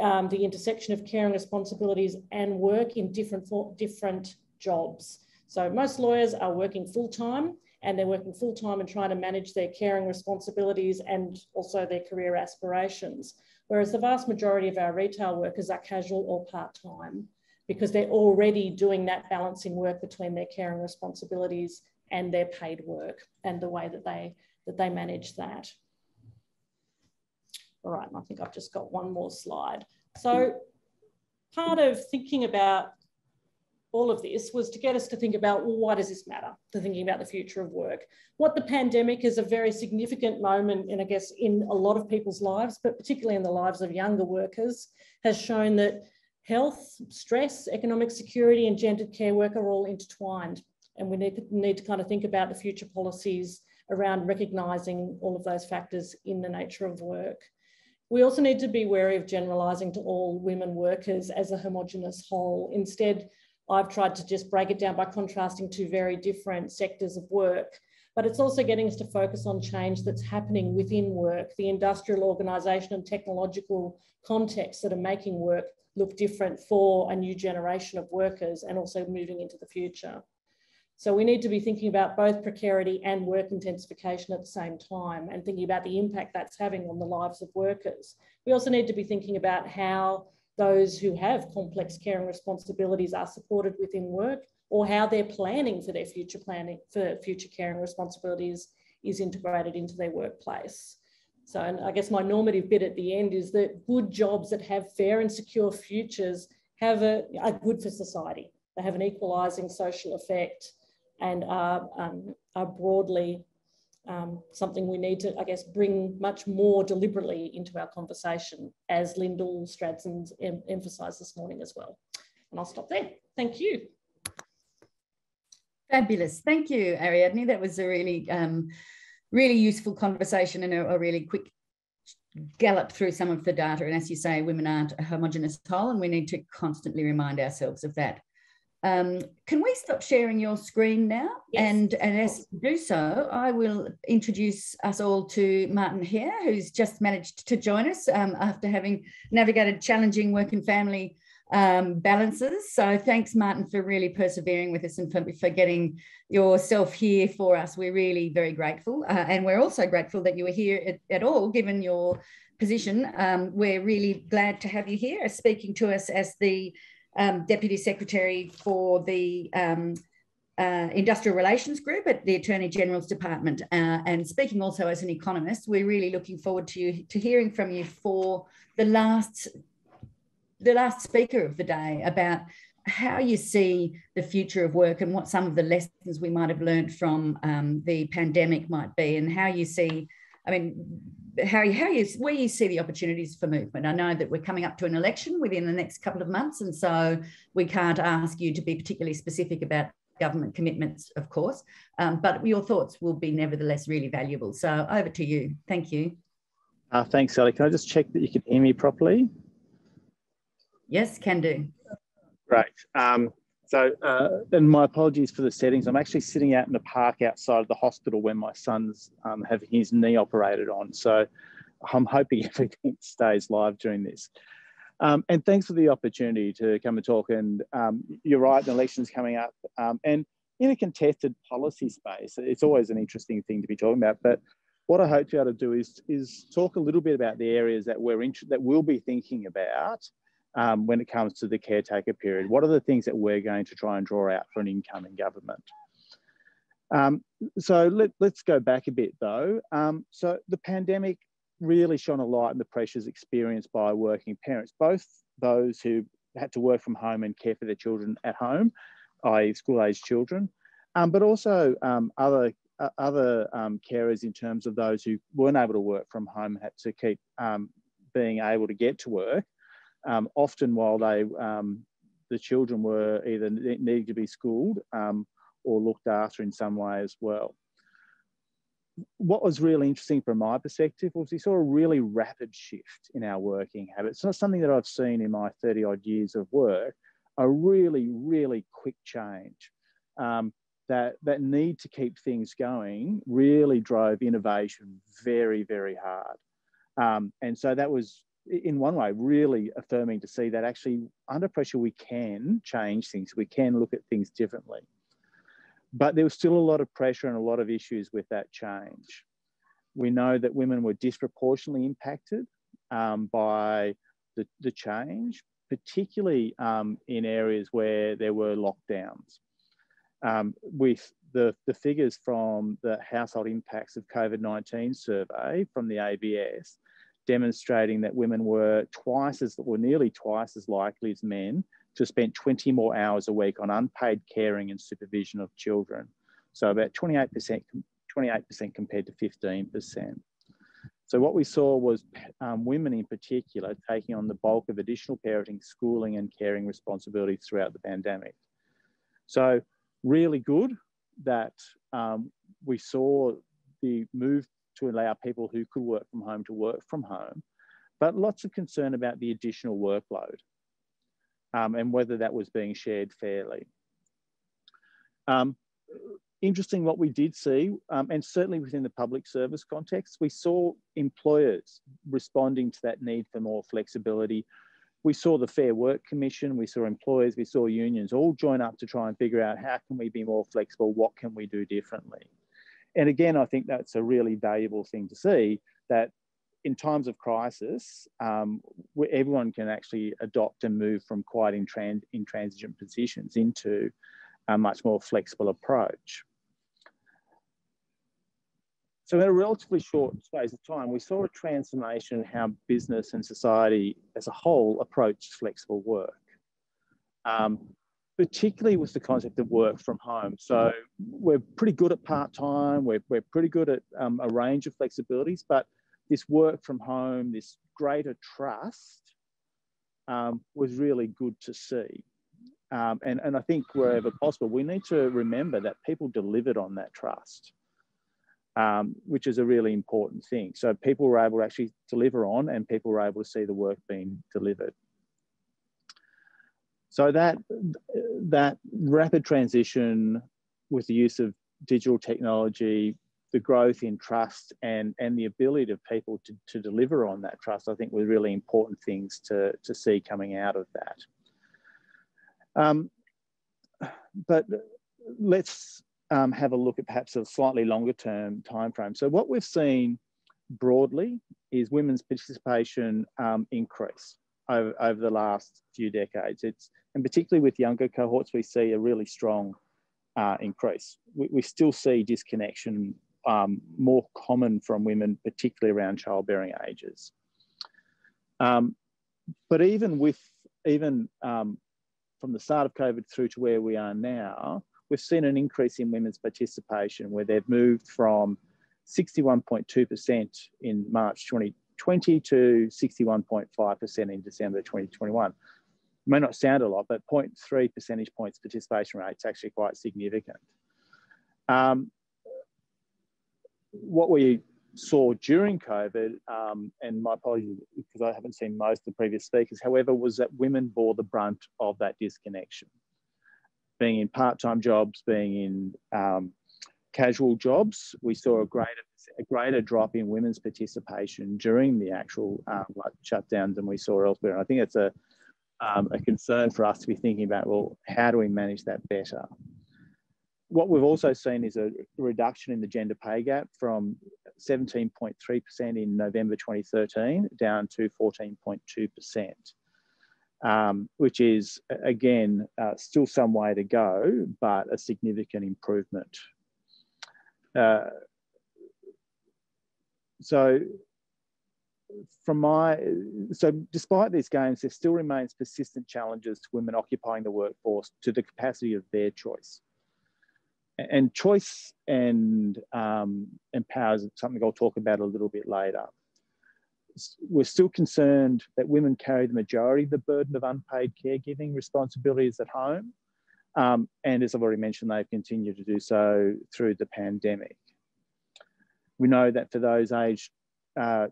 um, the intersection of care and responsibilities and work in different, different jobs. So most lawyers are working full time and they're working full time and trying to manage their caring responsibilities and also their career aspirations. Whereas the vast majority of our retail workers are casual or part time because they're already doing that balancing work between their caring responsibilities and their paid work and the way that they that they manage that. All right, and I think I've just got one more slide. So part of thinking about all of this was to get us to think about well, why does this matter to thinking about the future of work what the pandemic is a very significant moment and i guess in a lot of people's lives but particularly in the lives of younger workers has shown that health, stress, economic security, and gendered care work are all intertwined. And we need to, need to kind of think about the future policies around recognising all of those factors in the nature of work. We also need to be wary of generalising to all women workers as a homogenous whole. Instead, I've tried to just break it down by contrasting two very different sectors of work. But it's also getting us to focus on change that's happening within work, the industrial organisation and technological context that are making work look different for a new generation of workers and also moving into the future. So we need to be thinking about both precarity and work intensification at the same time and thinking about the impact that's having on the lives of workers. We also need to be thinking about how those who have complex care and responsibilities are supported within work or how their planning for their future planning for future care and responsibilities is integrated into their workplace. So, I guess my normative bit at the end is that good jobs that have fair and secure futures have a, are good for society. They have an equalising social effect and are, um, are broadly um, something we need to, I guess, bring much more deliberately into our conversation, as Lyndall Strazdins' em emphasised this morning as well. And I'll stop there. Thank you. Fabulous. Thank you, Ariadne. That was a really um, really useful conversation and a, a really quick gallop through some of the data. And as you say, women aren't a homogenous whole, and we need to constantly remind ourselves of that. Um, can we stop sharing your screen now? Yes. And, and as you do so, I will introduce us all to Martin here, who's just managed to join us um, after having navigated challenging work and family um, balances. So thanks, Martin, for really persevering with us and for, for getting yourself here for us. We're really very grateful. Uh, and we're also grateful that you were here at, at all, given your position. Um, we're really glad to have you here speaking to us as the um, Deputy Secretary for the um, uh, Industrial Relations Group at the Attorney General's Department. Uh, and speaking also as an economist, we're really looking forward to you to hearing from you for the last the last speaker of the day about how you see the future of work and what some of the lessons we might have learned from um, the pandemic might be, and how you see, I mean, how, how you where you see the opportunities for movement. I know that we're coming up to an election within the next couple of months, and so we can't ask you to be particularly specific about government commitments, of course, um, but your thoughts will be nevertheless really valuable. So over to you. Thank you. Uh, thanks, Sally. Can I just check that you can hear me properly? Yes, can do. Great. Um, so, uh, and my apologies for the settings. I'm actually sitting out in the park outside of the hospital where my son's um, having his knee operated on. So, I'm hoping everything stays live during this. Um, and thanks for the opportunity to come and talk. And um, you're right, the election's coming up. Um, and in a contested policy space, it's always an interesting thing to be talking about. But what I hope to be able to do is, is talk a little bit about the areas that we're that we'll be thinking about um, when it comes to the caretaker period? What are the things that we're going to try and draw out for an incoming government? Um, so let, us go back a bit though. Um, so the pandemic really shone a light on the pressures experienced by working parents, both those who had to work from home and care for their children at home, i.e. school-aged children, um, but also um, other uh, other um, carers in terms of those who weren't able to work from home had to keep being able to get to work um, often while they um, the children were either needing to be schooled um, or looked after in some way as well. What was really interesting from my perspective was we saw a really rapid shift in our working habits. It's not something that I've seen in my 30 odd years of work, a really, really quick change. Um, that, that need to keep things going really drove innovation very, very hard. Um, and so that was, in one way, really affirming to see that actually under pressure we can change things, we can look at things differently. But there was still a lot of pressure and a lot of issues with that change. We know that women were disproportionately impacted um, by the, the change, particularly um, in areas where there were lockdowns. Um, with the, the figures from the household impacts of COVID-19 survey from the ABS demonstrating that women were twice as, or nearly twice as likely as men to spend 20 more hours a week on unpaid caring and supervision of children. So about 28%, 28% compared to 15%. So what we saw was um, women in particular taking on the bulk of additional parenting, schooling and caring responsibilities throughout the pandemic. So really good that um, we saw the move to allow people who could work from home to work from home, but lots of concern about the additional workload um, and whether that was being shared fairly. Um, interesting what we did see, um, and certainly within the public service context, we saw employers responding to that need for more flexibility. We saw the Fair Work Commission, we saw employers, we saw unions all join up to try and figure out how can we be more flexible, what can we do differently. And again, I think that's a really valuable thing to see that in times of crisis, um, everyone can actually adopt and move from quite intran intransigent positions into a much more flexible approach. So in a relatively short space of time, we saw a transformation in how business and society as a whole approached flexible work. Um, particularly with the concept of work from home. So we're pretty good at part-time, we're, we're pretty good at um, a range of flexibilities, but this work from home, this greater trust um, was really good to see. Um, and, and I think wherever possible, we need to remember that people delivered on that trust, um, which is a really important thing. So people were able to actually deliver on and people were able to see the work being delivered. So that, that rapid transition with the use of digital technology, the growth in trust and, and the ability of people to, to deliver on that trust, I think were really important things to, to see coming out of that. Um, but let's um, have a look at perhaps a slightly longer term timeframe. So what we've seen broadly is women's participation um, increase over, over the last few decades. It's, and particularly with younger cohorts, we see a really strong uh, increase. We, we, still see disconnection um, more common from women, particularly around childbearing ages. Um, but even with, even um, from the start of COVID through to where we are now, we've seen an increase in women's participation where they've moved from 61.2% in March 20, 20 to 61.5% in December 2021. May not sound a lot, but 0.3 percentage points participation rate is actually quite significant. Um, what we saw during COVID, um, and my apologies because I haven't seen most of the previous speakers, however, was that women bore the brunt of that disconnection. Being in part-time jobs, being in um, casual jobs, we saw a greater a greater drop in women's participation during the actual um, like shutdowns than we saw elsewhere. And I think it's a um, a concern for us to be thinking about. Well, how do we manage that better? What we've also seen is a reduction in the gender pay gap from 17.3% in November 2013 down to 14.2%. Um, which is again uh, still some way to go, but a significant improvement. Uh, so from my so despite these gains there still remains persistent challenges to women occupying the workforce to the capacity of their choice and choice and um, empowers something i'll talk about a little bit later we're still concerned that women carry the majority of the burden of unpaid caregiving responsibilities at home. Um, and as I've already mentioned, they've continued to do so through the pandemic. We know that for those aged uh,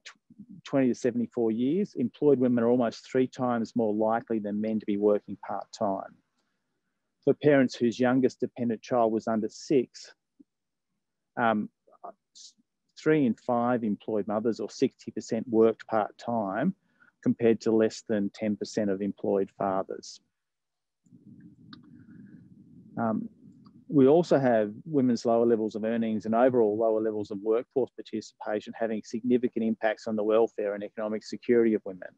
20 to 74 years, employed women are almost three times more likely than men to be working part-time. For parents whose youngest dependent child was under six, um, three in five employed mothers or 60% worked part-time compared to less than 10% of employed fathers. Um, we also have women's lower levels of earnings and overall lower levels of workforce participation having significant impacts on the welfare and economic security of women.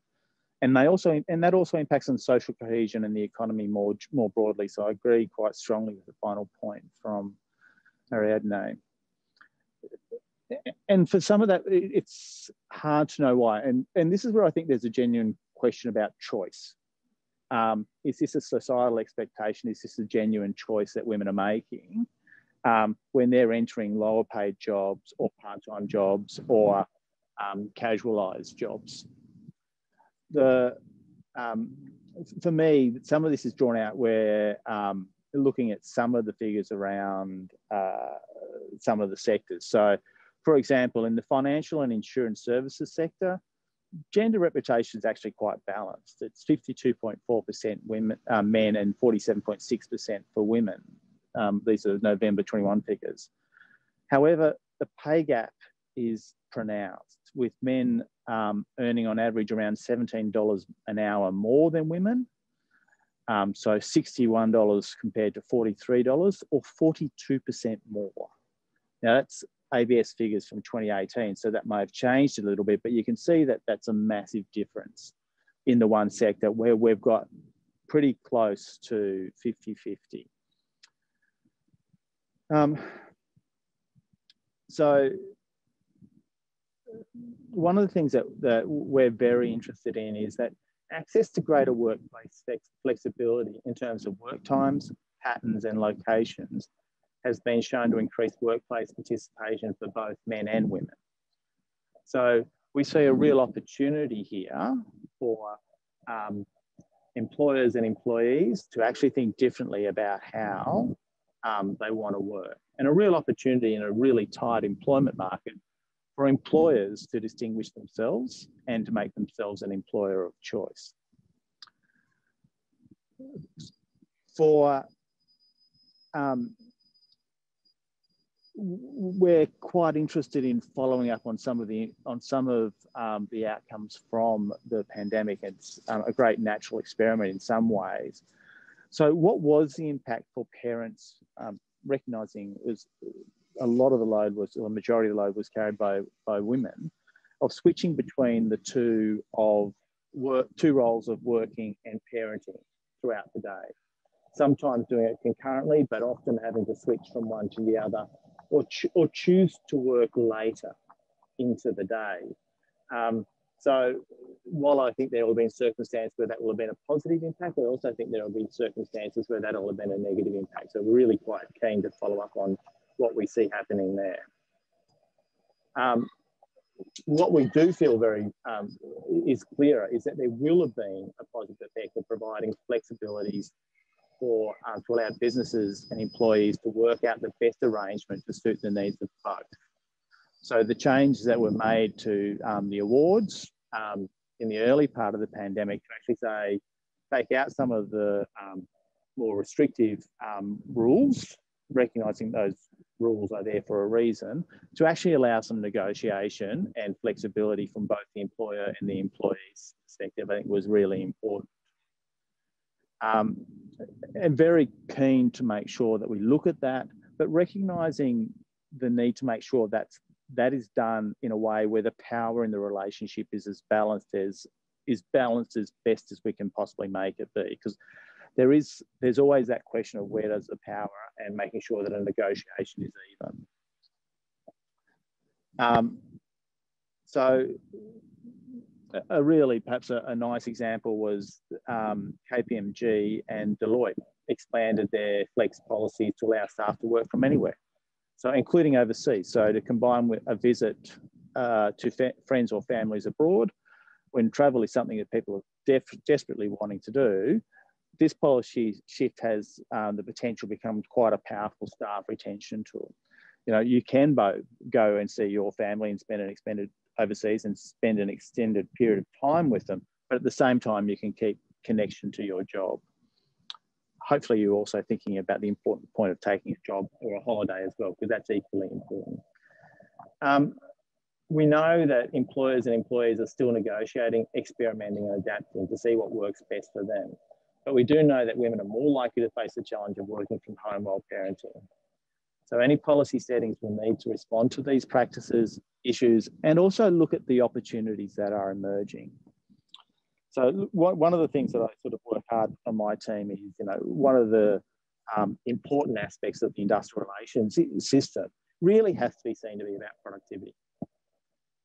And they also and that also impacts on social cohesion and the economy more, more broadly. So I agree quite strongly with the final point from Ariadne. And for some of that, it's hard to know why. And, and this is where I think there's a genuine question about choice. Um, is this a societal expectation? Is this a genuine choice that women are making um, when they're entering lower paid jobs or part-time jobs or um, casualised jobs? The, um, for me, some of this is drawn out where um, looking at some of the figures around uh, some of the sectors. So, for example, in the financial and insurance services sector, gender representation is actually quite balanced. It's 52.4% women, uh, men and 47.6% for women. Um, these are November 21 figures. However, the pay gap is pronounced with men um, earning on average around $17 an hour more than women. Um, so $61 compared to $43 or 42% more. Now that's ABS figures from 2018. So that may have changed a little bit, but you can see that that's a massive difference in the one sector where we've got pretty close to 50-50. Um, so one of the things that, that we're very interested in is that access to greater workplace flexibility in terms of work times, patterns and locations has been shown to increase workplace participation for both men and women. So we see a real opportunity here for um, employers and employees to actually think differently about how um, they want to work and a real opportunity in a really tight employment market for employers to distinguish themselves and to make themselves an employer of choice. For um, we're quite interested in following up on some of the on some of um, the outcomes from the pandemic. It's um, a great natural experiment in some ways. So, what was the impact for parents? Um, recognizing was a lot of the load was, or the majority of the load was carried by by women, of switching between the two of work, two roles of working and parenting throughout the day. Sometimes doing it concurrently, but often having to switch from one to the other or, or choose to work later into the day. Um, so while I think there will have been circumstances where that will have been a positive impact, I also think there will be circumstances where that will have been a negative impact. So we're really quite keen to follow up on what we see happening there. Um, what we do feel very um, is clearer is that there will have been a positive effect of providing flexibilities for uh, to allow businesses and employees to work out the best arrangement to suit the needs of both. So the changes that were made to um, the awards um, in the early part of the pandemic to actually say, take out some of the um, more restrictive um, rules, recognising those rules are there for a reason, to actually allow some negotiation and flexibility from both the employer and the employee's perspective, I think was really important. Um, and very keen to make sure that we look at that, but recognizing the need to make sure that that is done in a way where the power in the relationship is as balanced as is balanced as best as we can possibly make it be because there is there's always that question of where does the power and making sure that a negotiation is even. Um, so a really perhaps a, a nice example was um, KPMG and Deloitte expanded their flex policies to allow staff to work from anywhere. So including overseas. So to combine with a visit uh, to friends or families abroad, when travel is something that people are desperately wanting to do, this policy shift has um, the potential become quite a powerful staff retention tool. You know, you can go and see your family and spend an extended overseas and spend an extended period of time with them, but at the same time, you can keep connection to your job. Hopefully, you're also thinking about the important point of taking a job or a holiday as well, because that's equally important. Um, we know that employers and employees are still negotiating, experimenting, and adapting to see what works best for them. But we do know that women are more likely to face the challenge of working from home while parenting. So any policy settings will need to respond to these practices, issues, and also look at the opportunities that are emerging. So one of the things that I sort of work hard on my team is, you know, one of the um, important aspects of the industrial relations system really has to be seen to be about productivity.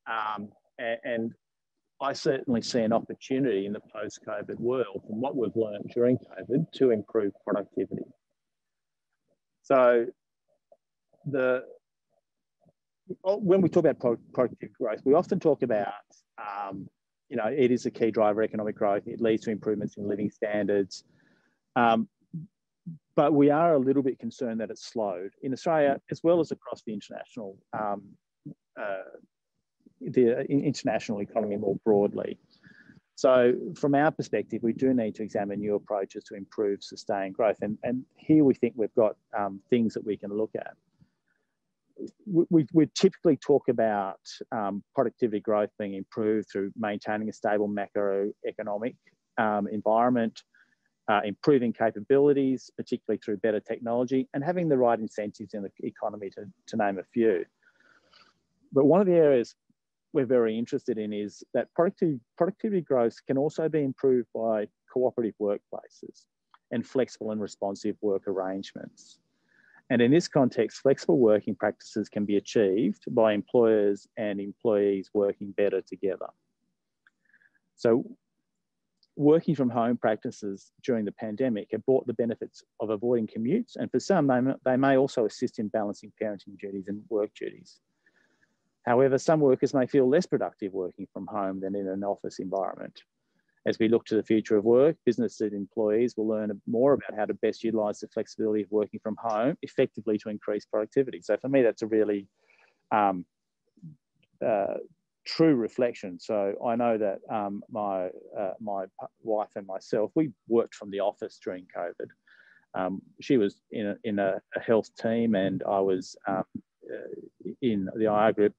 Um, and, and I certainly see an opportunity in the post-COVID world from what we've learned during COVID to improve productivity. So the when we talk about productive growth, we often talk about, um, you know, it is a key driver of economic growth. It leads to improvements in living standards. Um, but we are a little bit concerned that it's slowed in Australia as well as across the international um, uh, the international economy more broadly. So from our perspective, we do need to examine new approaches to improve sustained growth. And, and here we think we've got um, things that we can look at. We, we typically talk about um, productivity growth being improved through maintaining a stable macroeconomic um, environment, uh, improving capabilities, particularly through better technology, and having the right incentives in the economy, to, to name a few. But one of the areas we're very interested in is that productivity, productivity growth can also be improved by cooperative workplaces and flexible and responsive work arrangements. And in this context, flexible working practices can be achieved by employers and employees working better together. So working from home practices during the pandemic have brought the benefits of avoiding commutes, and for some, they, they may also assist in balancing parenting duties and work duties. However, some workers may feel less productive working from home than in an office environment. As we look to the future of work, business and employees will learn more about how to best utilise the flexibility of working from home effectively to increase productivity. So for me, that's a really um, uh, true reflection. So I know that um, my uh, my wife and myself we worked from the office during COVID. Um, she was in a, in a, a, health team, and I was um, uh, in the IR group,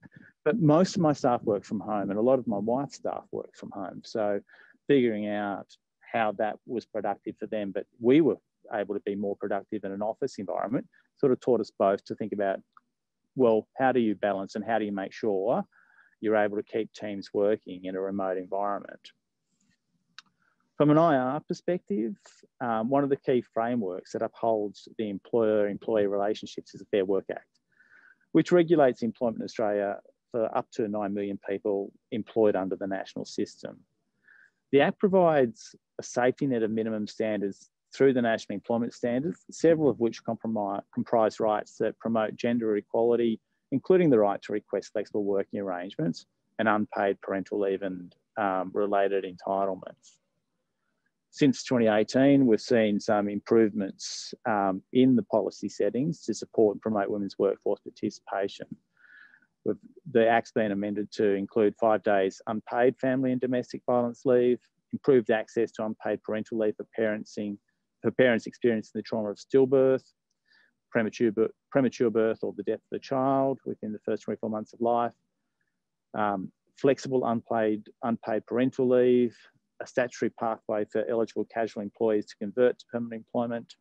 but most of my staff work from home, and a lot of my wife's staff work from home. So figuring out how that was productive for them, but we were able to be more productive in an office environment, sort of taught us both to think about, well, how do you balance and how do you make sure you're able to keep teams working in a remote environment? From an IR perspective, um, one of the key frameworks that upholds the employer-employee relationships is the Fair Work Act which regulates employment in Australia for up to 9 million people employed under the national system. The Act provides a safety net of minimum standards through the National Employment Standards, several of which comprise rights that promote gender equality, including the right to request flexible working arrangements and unpaid parental leave and um, related entitlements since 2018, we've seen some improvements um, in the policy settings to support and promote women's workforce participation. The Act's been amended to include five days unpaid family and domestic violence leave, improved access to unpaid parental leave for parenting, for parents experiencing the trauma of stillbirth, premature, premature birth or the death of the child within the first 24 months of life, um, flexible unpaid, unpaid parental leave, a statutory pathway for eligible casual employees to convert to permanent employment,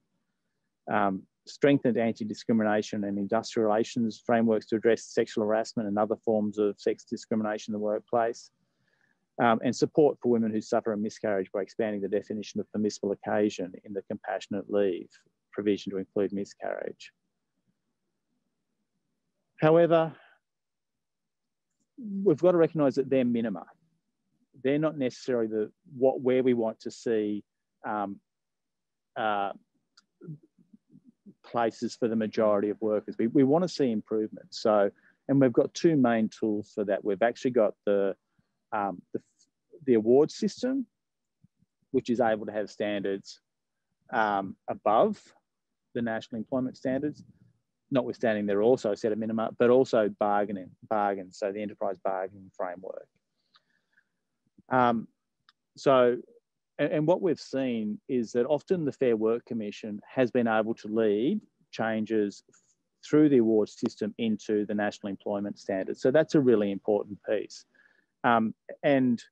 um, strengthened anti-discrimination and industrial relations frameworks to address sexual harassment and other forms of sex discrimination in the workplace, um, and support for women who suffer a miscarriage by expanding the definition of permissible occasion in the compassionate leave provision to include miscarriage. However, we've got to recognise that they're minima they're not necessarily the what where we want to see um, uh, places for the majority of workers. We, we want to see improvement. So And we've got two main tools for that. We've actually got the, um, the, the award system, which is able to have standards um, above the national employment standards, notwithstanding they're also set a minimum, but also bargaining, bargain, so the enterprise bargaining framework. Um, so, and, and what we've seen is that often the Fair Work Commission has been able to lead changes through the award system into the national employment standards. So that's a really important piece. Um, and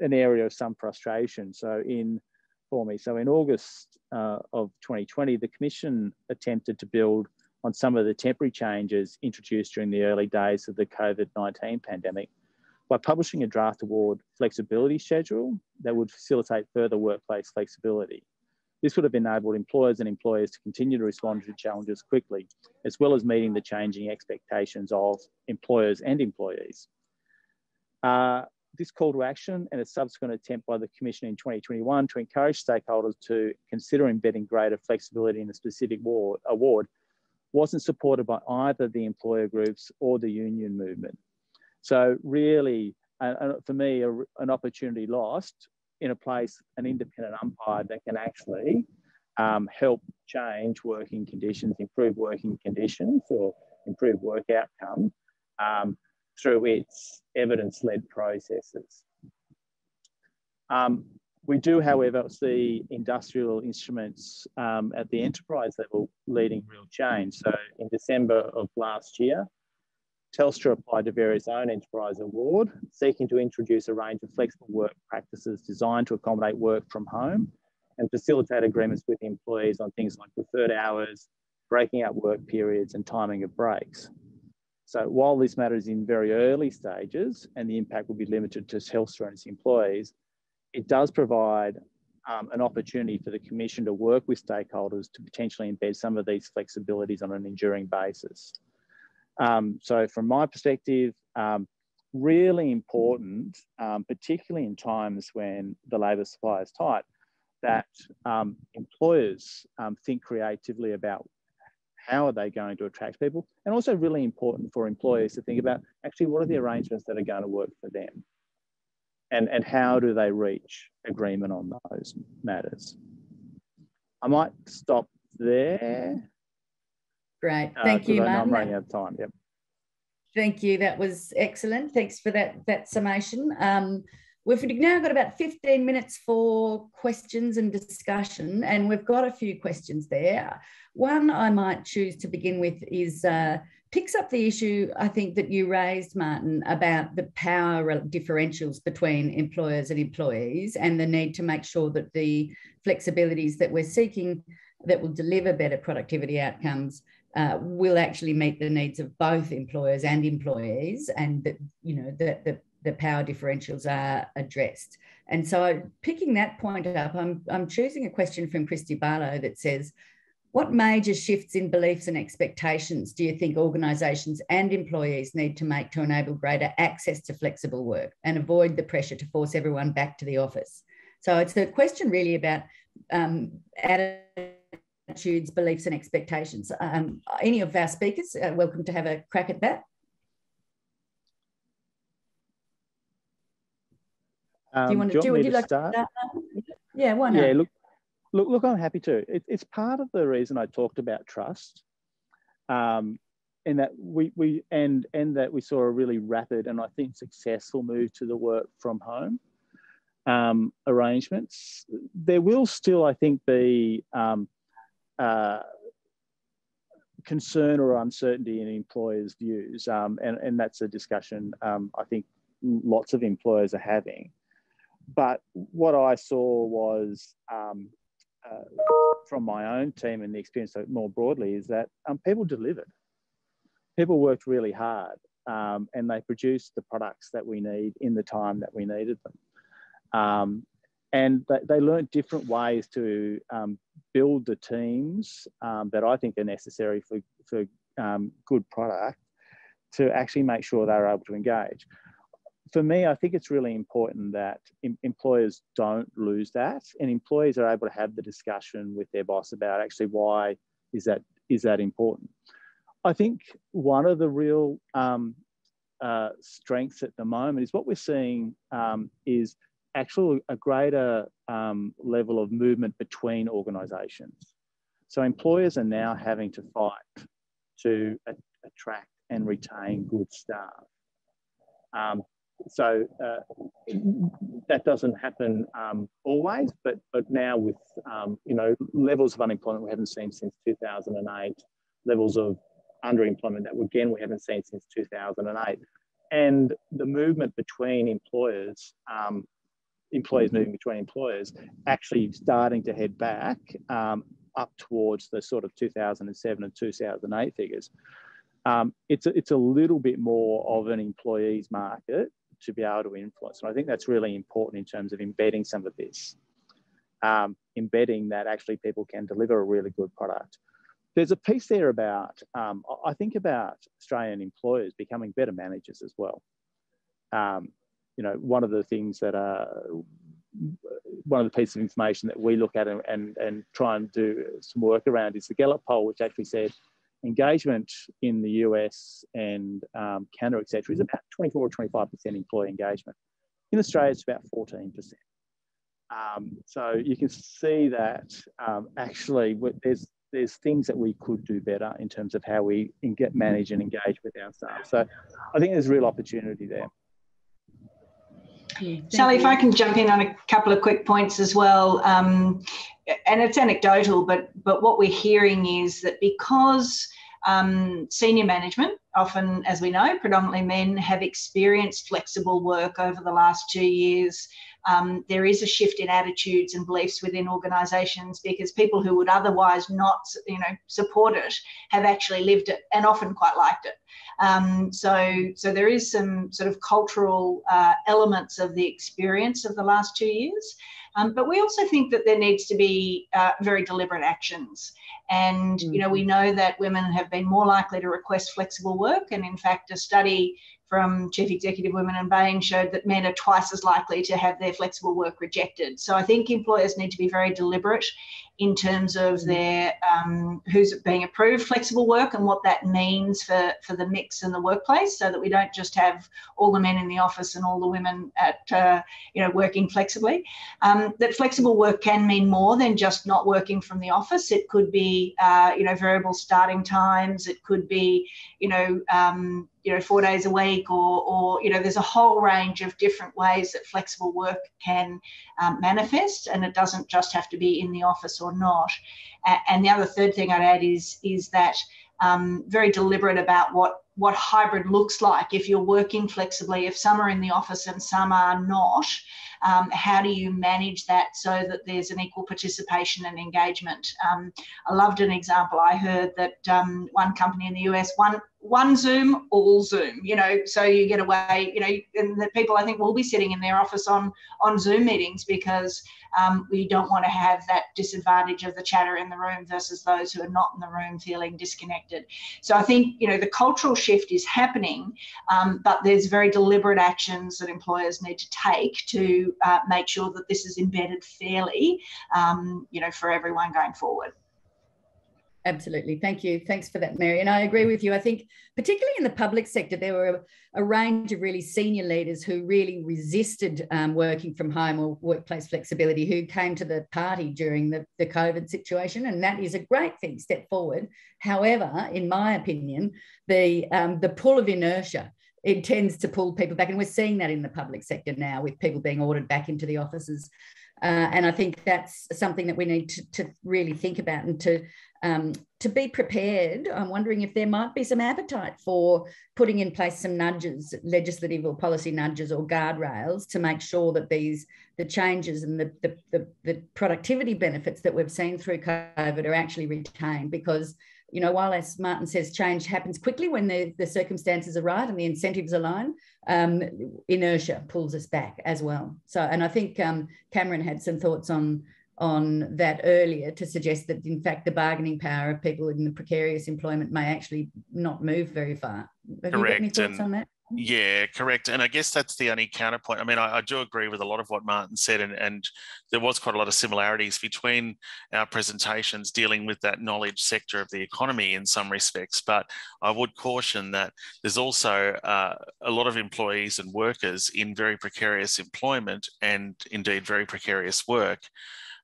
an area of some frustration. So in for me, so in August uh, of 2020, the Commission attempted to build on some of the temporary changes introduced during the early days of the COVID-19 pandemic by publishing a draft award flexibility schedule that would facilitate further workplace flexibility. This would have enabled employers and employers to continue to respond to challenges quickly, as well as meeting the changing expectations of employers and employees. Uh, this call to action and a subsequent attempt by the Commission in 2021 to encourage stakeholders to consider embedding greater flexibility in a specific award wasn't supported by either the employer groups or the union movement. So really, uh, for me, a, an opportunity lost in a place, an independent umpire that can actually um, help change working conditions, improve working conditions, or improve work outcome um, through its evidence-led processes. Um, we do, however, see industrial instruments um, at the enterprise level leading real change. So in December of last year, Telstra applied to various own enterprise award, seeking to introduce a range of flexible work practices designed to accommodate work from home and facilitate agreements with employees on things like preferred hours, breaking up work periods, and timing of breaks. So while this matter is in very early stages and the impact will be limited to Telstra and its employees, it does provide um, an opportunity for the Commission to work with stakeholders to potentially embed some of these flexibilities on an enduring basis. Um, so from my perspective, um, really important, um, particularly in times when the labour supply is tight, that um, employers um, think creatively about how are they going to attract people, and also really important for employers to think about actually what are the arrangements that are going to work for them, and and how do they reach agreement on those matters. I might stop there. Great. Uh, Thank uh, you, Martin. I'm running out of time. Yep. Thank you. That was excellent. Thanks for that, that summation. Um, we've now got about 15 minutes for questions and discussion, and we've got a few questions there. One I might choose to begin with is uh, picks up the issue I think that you raised, Martin, about the power differentials between employers and employees and the need to make sure that the flexibilities that we're seeking that will deliver better productivity outcomes uh, will actually meet the needs of both employers and employees, and that you know that the, the power differentials are addressed. And so, picking that point up, I'm I'm choosing a question from Christy Barlow that says. What major shifts in beliefs and expectations do you think organisations and employees need to make to enable greater access to flexible work and avoid the pressure to force everyone back to the office? So it's a question really about um, attitudes, beliefs, and expectations. Um, any of our speakers are welcome to have a crack at that. Um, do you want to do? Would you like start? to start? Yeah, why not? Yeah, look, look, look. I'm happy to. It, it's part of the reason I talked about trust, um, in that we we and and that we saw a really rapid and I think successful move to the work from home um, arrangements. There will still, I think, be um, uh, concern or uncertainty in employers' views, um, and, and that's a discussion um, I think lots of employers are having. But what I saw was um, uh, from my own team and the experience more broadly is that um, people delivered. People worked really hard um, and they produced the products that we need in the time that we needed them. And they, they learned different ways to um, build the teams um, that I think are necessary for, for um, good product to actually make sure they're able to engage. For me, I think it's really important that em employers don't lose that and employees are able to have the discussion with their boss about actually why is that, is that important. I think one of the real um, uh, strengths at the moment is what we're seeing um, is actually a greater um, level of movement between organisations. So employers are now having to fight to a- attract and retain good staff. Um, so uh, that doesn't happen um, always, but but now with um, you know levels of unemployment we haven't seen since 2008, levels of underemployment that again we haven't seen since 2008, and the movement between employers, um, employers moving between employers, actually starting to head back um, up towards the sort of 2007 and 2008 figures. Um, it's, a, it's a little bit more of an employees market to be able to influence. And I think that's really important in terms of embedding some of this, um, embedding that actually people can deliver a really good product. There's a piece there about, um, I think about Australian employers becoming better managers as well. Um, you know, one of the things that are, one of the pieces of information that we look at and, and, and try and do some work around is the Gallup poll, which actually said engagement in the US and um, Canada, etc., is about 24 or 25% employee engagement. In Australia, it's about 14%. Um, so you can see that um, actually there's there's things that we could do better in terms of how we get manage and engage with our staff. So I think there's real opportunity there. Sally, you. if I can jump in on a couple of quick points as well, um, and it's anecdotal, but but what we're hearing is that because um, senior management, often as we know, predominantly men, have experienced flexible work over the last two years um, there is a shift in attitudes and beliefs within organisations because people who would otherwise not, you know, support it have actually lived it and often quite liked it. Um, so, so there is some sort of cultural uh, elements of the experience of the last two years. Um, but we also think that there needs to be uh, very deliberate actions. And, you know, we mm-hmm. know that women have been more likely to request flexible work. And in fact, a study from Chief Executive Women in Bain showed that men are twice as likely to have their flexible work rejected. So I think employers need to be very deliberate in terms of mm. their um, who's being approved flexible work and what that means for, for the mix in the workplace so that we don't just have all the men in the office and all the women at uh, you know working flexibly. Um, that flexible work can mean more than just not working from the office. It could be uh, you know variable starting times. It could be you know um, you know four days a week or or you know there's a whole range of different ways that flexible work can um, manifest and it doesn't just have to be in the office or not. And the other third thing i'd add is is that um, very deliberate about what what hybrid looks like. If you're working flexibly if some are in the office and some are not um, how do you manage that so that there's an equal participation and engagement? Um, i loved an example. I heard that um, one company in the us one one Zoom, all Zoom, you know, so you get away, you know, and the people I think will be sitting in their office on on Zoom meetings because um, we don't want to have that disadvantage of the chatter in the room versus those who are not in the room feeling disconnected. So I think, you know, the cultural shift is happening, um, but there's very deliberate actions that employers need to take to uh, make sure that this is embedded fairly, um, you know, for everyone going forward. Absolutely. Thank you. Thanks for that, Mary. And I agree with you. I think, particularly in the public sector, there were a, a range of really senior leaders who really resisted um, working from home or workplace flexibility, who came to the party during the, the COVID situation. And that is a great thing, step forward. However, in my opinion, the, um, the pull of inertia it tends to pull people back. And we're seeing that in the public sector now with people being ordered back into the offices. Uh, and I think that's something that we need to, to really think about and to um, to be prepared, I'm wondering if there might be some appetite for putting in place some nudges, legislative or policy nudges or guardrails to make sure that these the changes and the, the, the, the productivity benefits that we've seen through COVID are actually retained because you know, while as Martin says, change happens quickly when the, the circumstances are right and the incentives align, um, inertia pulls us back as well. So, and I think um, Cameron had some thoughts on on that earlier to suggest that in fact the bargaining power of people in the precarious employment may actually not move very far. Have Correct. and, Yeah, correct. And I guess that's the only counterpoint. I mean, I, I, do agree with a lot of what Martin said, and, and there was quite a lot of similarities between our presentations dealing with that knowledge sector of the economy in some respects. But I would caution that there's also uh, a lot of employees and workers in very precarious employment and indeed very precarious work.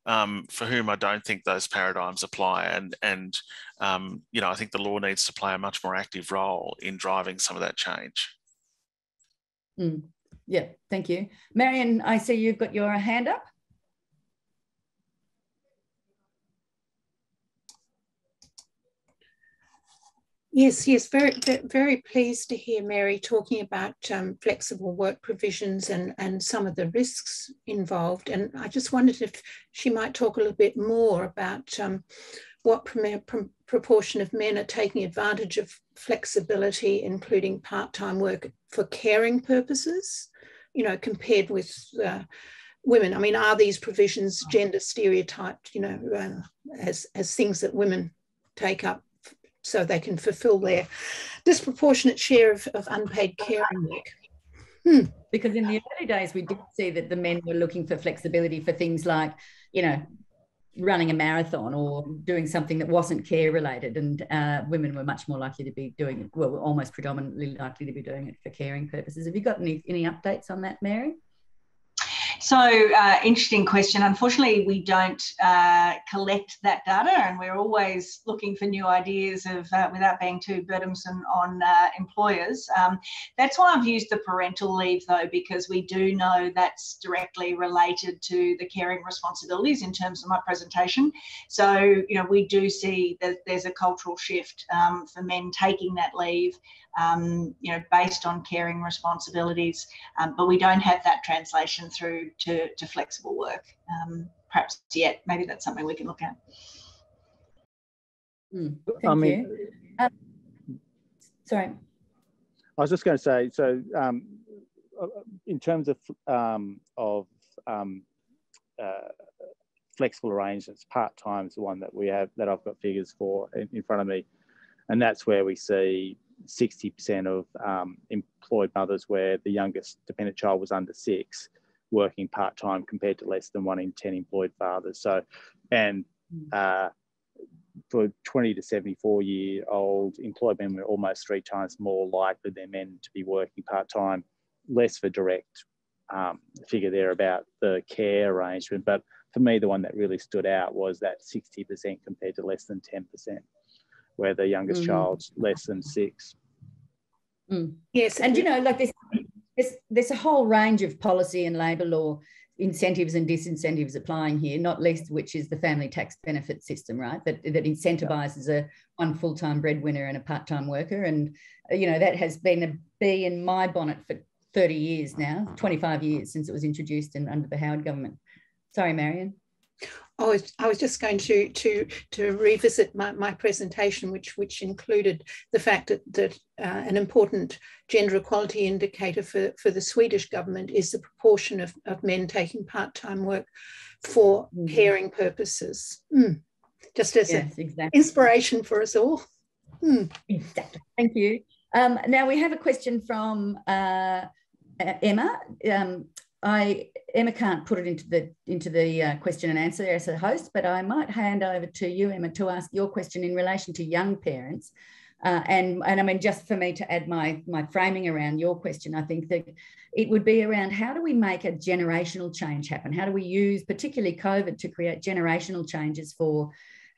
Um, for whom I don't think those paradigms apply. And, and um, you know, I think the law needs to play a much more active role in driving some of that change. Mm. Yeah, thank you. Marian, I see you've got your hand up. Yes, yes, very, very pleased to hear Mary talking about um, flexible work provisions and, and some of the risks involved. And I just wondered if she might talk a little bit more about um, what proportion of men are taking advantage of flexibility, including part-time work for caring purposes, you know, compared with uh, women. I mean, are these provisions gender stereotyped, you know, uh, as, as things that women take up so they can fulfill their disproportionate share of, of unpaid caring work? Hmm. Because in the early days, we did see that the men were looking for flexibility for things like, you know, running a marathon or doing something that wasn't care related. And uh, women were much more likely to be doing it well almost predominantly likely to be doing it for caring purposes. Have you got any any updates on that mary so, uh, interesting question. Unfortunately, we don't uh, collect that data, and we're always looking for new ideas of uh, without being too burdensome on uh, employers. Um, that's why I've used the parental leave, though, because we do know that's directly related to the caring responsibilities in terms of my presentation. So, you know, we do see that there's a cultural shift um, for men taking that leave um, you know, based on caring responsibilities, um, but we don't have that translation through to, to flexible work um, perhaps yet. Maybe that's something we can look at. Mm, I mean, um, sorry. I was just going to say, so um, uh, in terms of um, of um, uh, flexible arrangements, part time is the one that we have that I've got figures for in, in front of me, and that's where we see 60% of um, employed mothers where the youngest dependent child was under six working part-time compared to less than one in 10 employed fathers. So, and uh, for 20 to 74 year old employed men were almost three times more likely than men to be working part-time, less for direct um, figure there about the care arrangement. But for me, the one that really stood out was that 60% compared to less than 10% where the youngest mm. child's less than six. Mm. Yes, and you know, like there's, there's there's a whole range of policy and labour law incentives and disincentives applying here, not least which is the family tax benefit system, right? That that incentivizes a one full-time breadwinner and a part-time worker, and you know that has been a bee in my bonnet for 30 years now, 25 years since it was introduced in under the Howard government. Sorry, Marian. I was, I was just going to, to, to revisit my, my presentation, which, which included the fact that, that uh, an important gender equality indicator for, for the Swedish government is the proportion of, of men taking part-time work for mm. caring purposes. Mm. Just as yes, an exactly. inspiration for us all. Mm. Exactly. Thank you. Um, now we have a question from uh, Emma. Um, I Emma can't put it into the into the uh, question and answer as a host, but I might hand over to you, Emma, to ask your question in relation to young parents. Uh, and and I mean, just for me to add my my framing around your question, I think that it would be around how do we make a generational change happen? How do we use particularly COVID to create generational changes for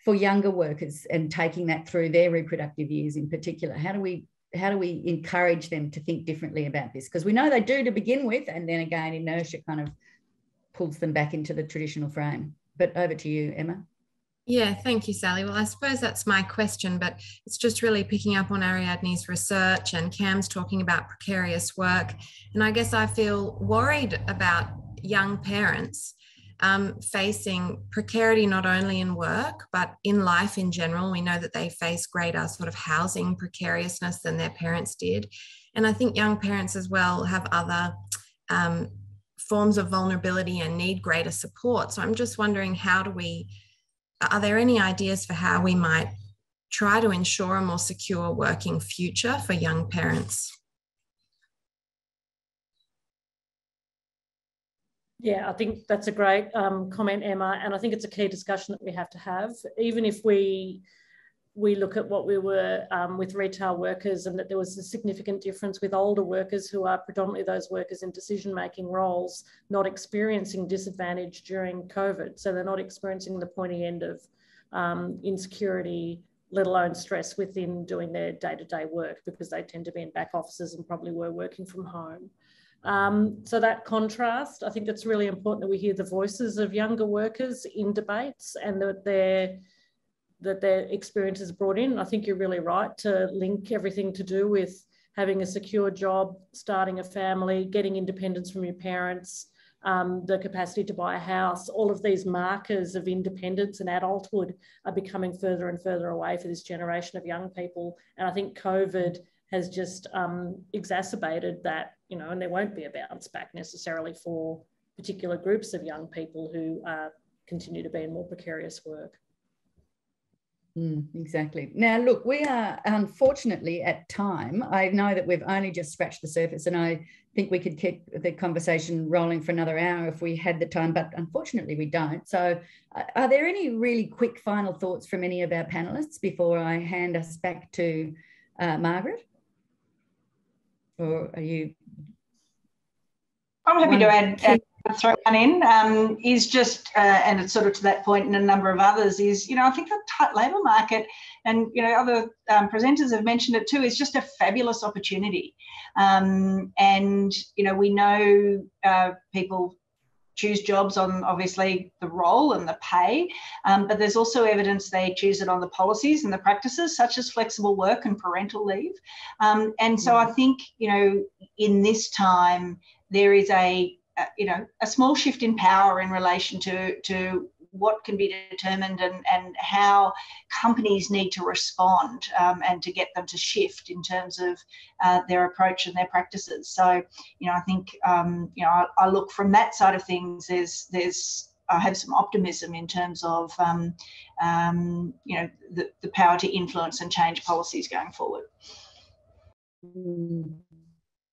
for younger workers and taking that through their reproductive years in particular? How do we how do we encourage them to think differently about this? Because we know they do to begin with, and then again, inertia kind of pulls them back into the traditional frame. But over to you, Emma. Yeah, thank you, Sally. Well, I suppose that's my question, but it's just really picking up on Ariadne's research and Cam's talking about precarious work. And I guess I feel worried about young parents um, facing precarity not only in work but in life in general. We know that they face greater sort of housing precariousness than their parents did, and I think young parents as well have other um, forms of vulnerability and need greater support. So I'm just wondering, how do we? Are there any ideas for how we might try to ensure a more secure working future for young parents? Yeah, I think that's a great um, comment, Emma, and I think it's a key discussion that we have to have. Even if we we look at what we were um, with retail workers and that there was a significant difference with older workers who are predominantly those workers in decision making roles not experiencing disadvantage during COVID. So they're not experiencing the pointy end of um, insecurity, let alone stress within doing their day to day work because they tend to be in back offices and probably were working from home. Um, so that contrast, I think it's really important that we hear the voices of younger workers in debates and that they're that their experience is brought in. I think you're really right to link everything to do with having a secure job, starting a family, getting independence from your parents, um, the capacity to buy a house, all of these markers of independence and adulthood are becoming further and further away for this generation of young people. And I think COVID has just um, exacerbated that, you know, and there won't be a bounce back necessarily for particular groups of young people who uh, continue to be in more precarious work. Mm, exactly. Now, look, we are unfortunately at time. I know that we've only just scratched the surface, and I think we could keep the conversation rolling for another hour if we had the time, but unfortunately, we don't. So, uh, are there any really quick final thoughts from any of our panelists before I hand us back to uh, Margaret? Or are you? I'm happy to add, add throw one in um, is just, uh, and it's sort of to that point, and a number of others is, you know, I think the tight labour market, and you know, other um, presenters have mentioned it too, is just a fabulous opportunity. Um, and you know, we know uh, people choose jobs on obviously the role and the pay, um, but there's also evidence they choose it on the policies and the practices, such as flexible work and parental leave. Um, and so I think, you know, in this time, there is a uh, you know, a small shift in power in relation to, to what can be determined and, and how companies need to respond um, and to get them to shift in terms of uh, their approach and their practices. So, you know, I think, um, you know, I, I, look from that side of things, there's, there's, I have some optimism in terms of, um, um you know, the, the power to influence and change policies going forward.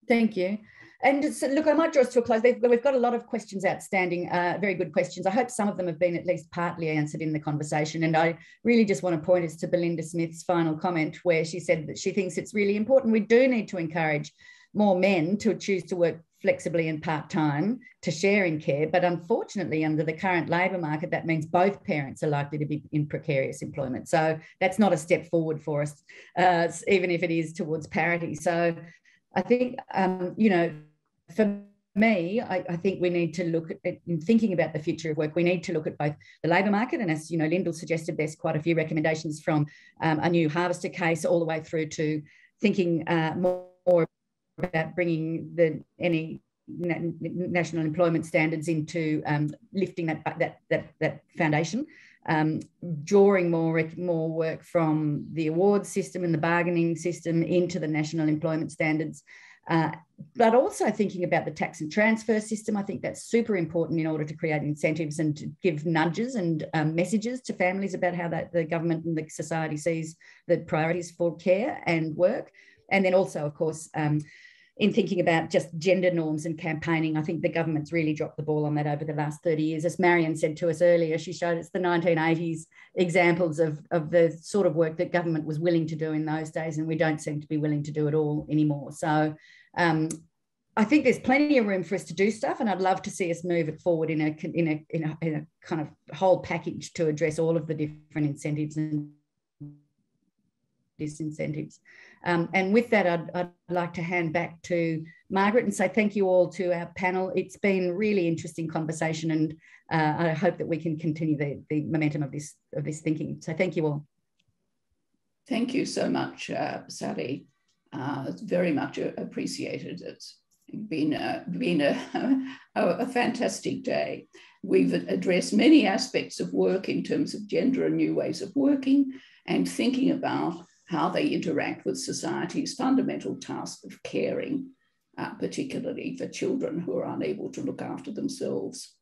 Thank you. And so, look, I might draw us to a close. we've got a lot of questions outstanding, uh, very good questions. I hope some of them have been at least partly answered in the conversation. And I really just want to point us to Belinda Smith's final comment, where she said that she thinks it's really important. We do need to encourage more men to choose to work flexibly and part time to share in care. But unfortunately, under the current labour market, that means both parents are likely to be in precarious employment. So that's not a step forward for us, uh, even if it is towards parity. So I think, um, you know, for me, I, I, think we need to look at in thinking about the future of work. We need to look at both the labour market, and as you know, Lyndall suggested, there's quite a few recommendations from um, a new harvester case all the way through to thinking uh, more, more, about bringing the any national employment standards into um, lifting that that that that foundation. Um, drawing more more work from the awards system and the bargaining system into the national employment standards uh, but also thinking about the tax and transfer system. I think that's super important in order to create incentives and to give nudges and um, messages to families about how that the government and the society sees the priorities for care and work. And then also, of course, um, in thinking about just gender norms and campaigning, I think the government's really dropped the ball on that over the last 30 years. As Marian said to us earlier, she showed us the 1980s examples of, of the sort of work that government was willing to do in those days, and we don't seem to be willing to do it all anymore. So um, I think there's plenty of room for us to do stuff, and I'd love to see us move it forward in a in a in a, in a kind of whole package to address all of the different incentives and disincentives. Um, and with that, I'd, I'd, like to hand back to Margaret and say thank you all to our panel. It's been really interesting conversation, and uh, I hope that we can continue the, the momentum of this of this thinking. So thank you all. Thank you so much, uh, Sally. Uh, it's very much appreciated. It's been a, been a, a, a fantastic day. We've addressed many aspects of work in terms of gender and new ways of working and thinking about how they interact with society's fundamental task of caring, uh, particularly for children who are unable to look after themselves.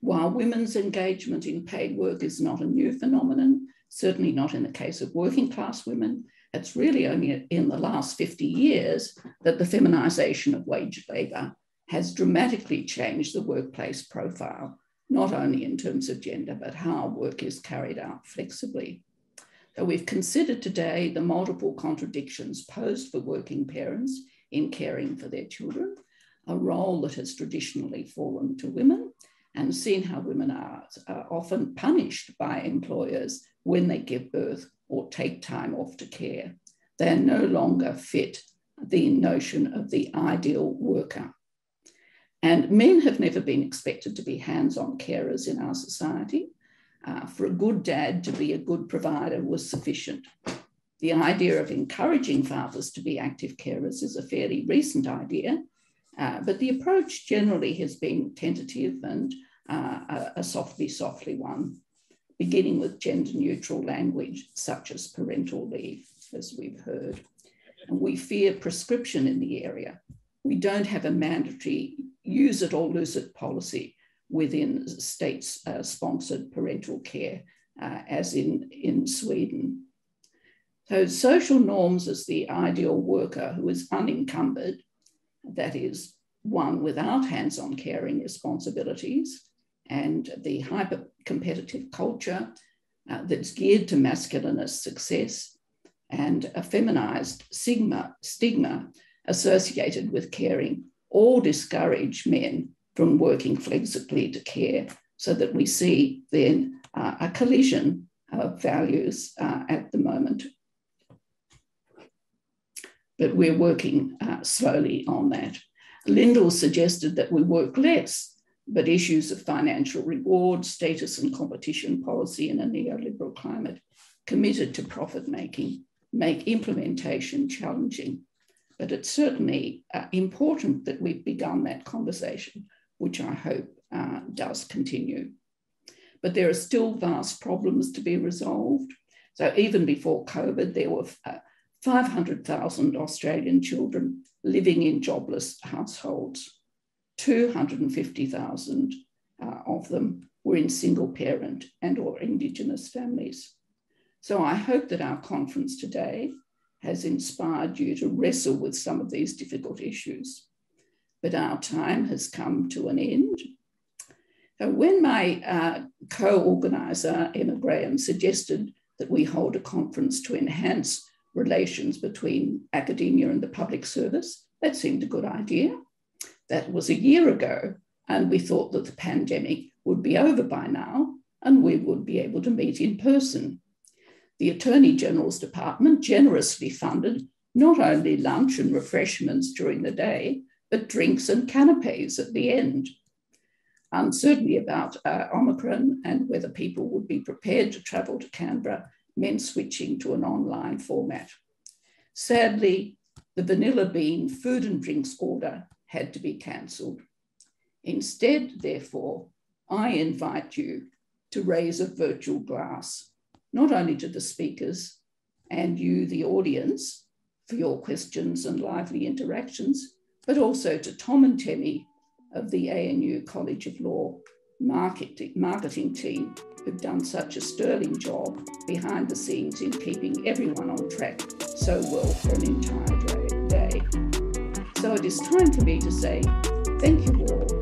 While women's engagement in paid work is not a new phenomenon, certainly not in the case of working class women, it's really only in the last 50 years that the feminisation of wage labour has dramatically changed the workplace profile, not only in terms of gender, but how work is carried out flexibly. So we've considered today the multiple contradictions posed for working parents in caring for their children, a role that has traditionally fallen to women, and seen how women are, are often punished by employers when they give birth or take time off to care. They are no longer fit the notion of the ideal worker. And men have never been expected to be hands on carers in our society. Uh, for a good dad to be a good provider was sufficient. The idea of encouraging fathers to be active carers is a fairly recent idea, uh, but the approach generally has been tentative and uh, a, softly, softly one, beginning with gender neutral language such as parental leave, as we've heard. And we fear prescription in the area. We don't have a mandatory use it or lose it policy within states uh, sponsored parental care, uh, as in, in Sweden. So, social norms as the ideal worker who is unencumbered, that is, one without hands on caring responsibilities, and the hyper competitive culture uh, that's geared to masculinist success and a feminized stigma, stigma associated with caring all discourage men from working flexibly to care so that we see then uh, a collision of values uh, at the moment. But we're working uh, slowly on that. Lyndall suggested that we work less, but issues of financial reward, status, and competition policy in a neoliberal climate committed to profit making make implementation challenging. But it's certainly uh, important that we've begun that conversation, which I hope uh, does continue. But there are still vast problems to be resolved. So even before COVID, there were uh, 500,000 Australian children living in jobless households. 250,000 uh, of them were in single parent and or Indigenous families. So I hope that our conference today has inspired you to wrestle with some of these difficult issues. But our time has come to an end. So when my uh, co-organizer, Emma Graham, suggested that we hold a conference to enhance relations between academia and the public service, that seemed a good idea. That was a year ago, and we thought that the pandemic would be over by now and we would be able to meet in person the Attorney General's Department generously funded not only lunch and refreshments during the day, but drinks and canapes at the end. Uncertainty about uh, Omicron and whether people would be prepared to travel to Canberra meant switching to an online format. Sadly, the vanilla bean food and drinks order had to be cancelled. Instead, therefore, I invite you to raise a virtual glass not only to the speakers and you, the audience, for your questions and lively interactions, but also to Tom and Temi of the ANU College of Law marketing, marketing team who've done such a sterling job behind the scenes in keeping everyone on track so well for an entire day. So it is time for me to say thank you all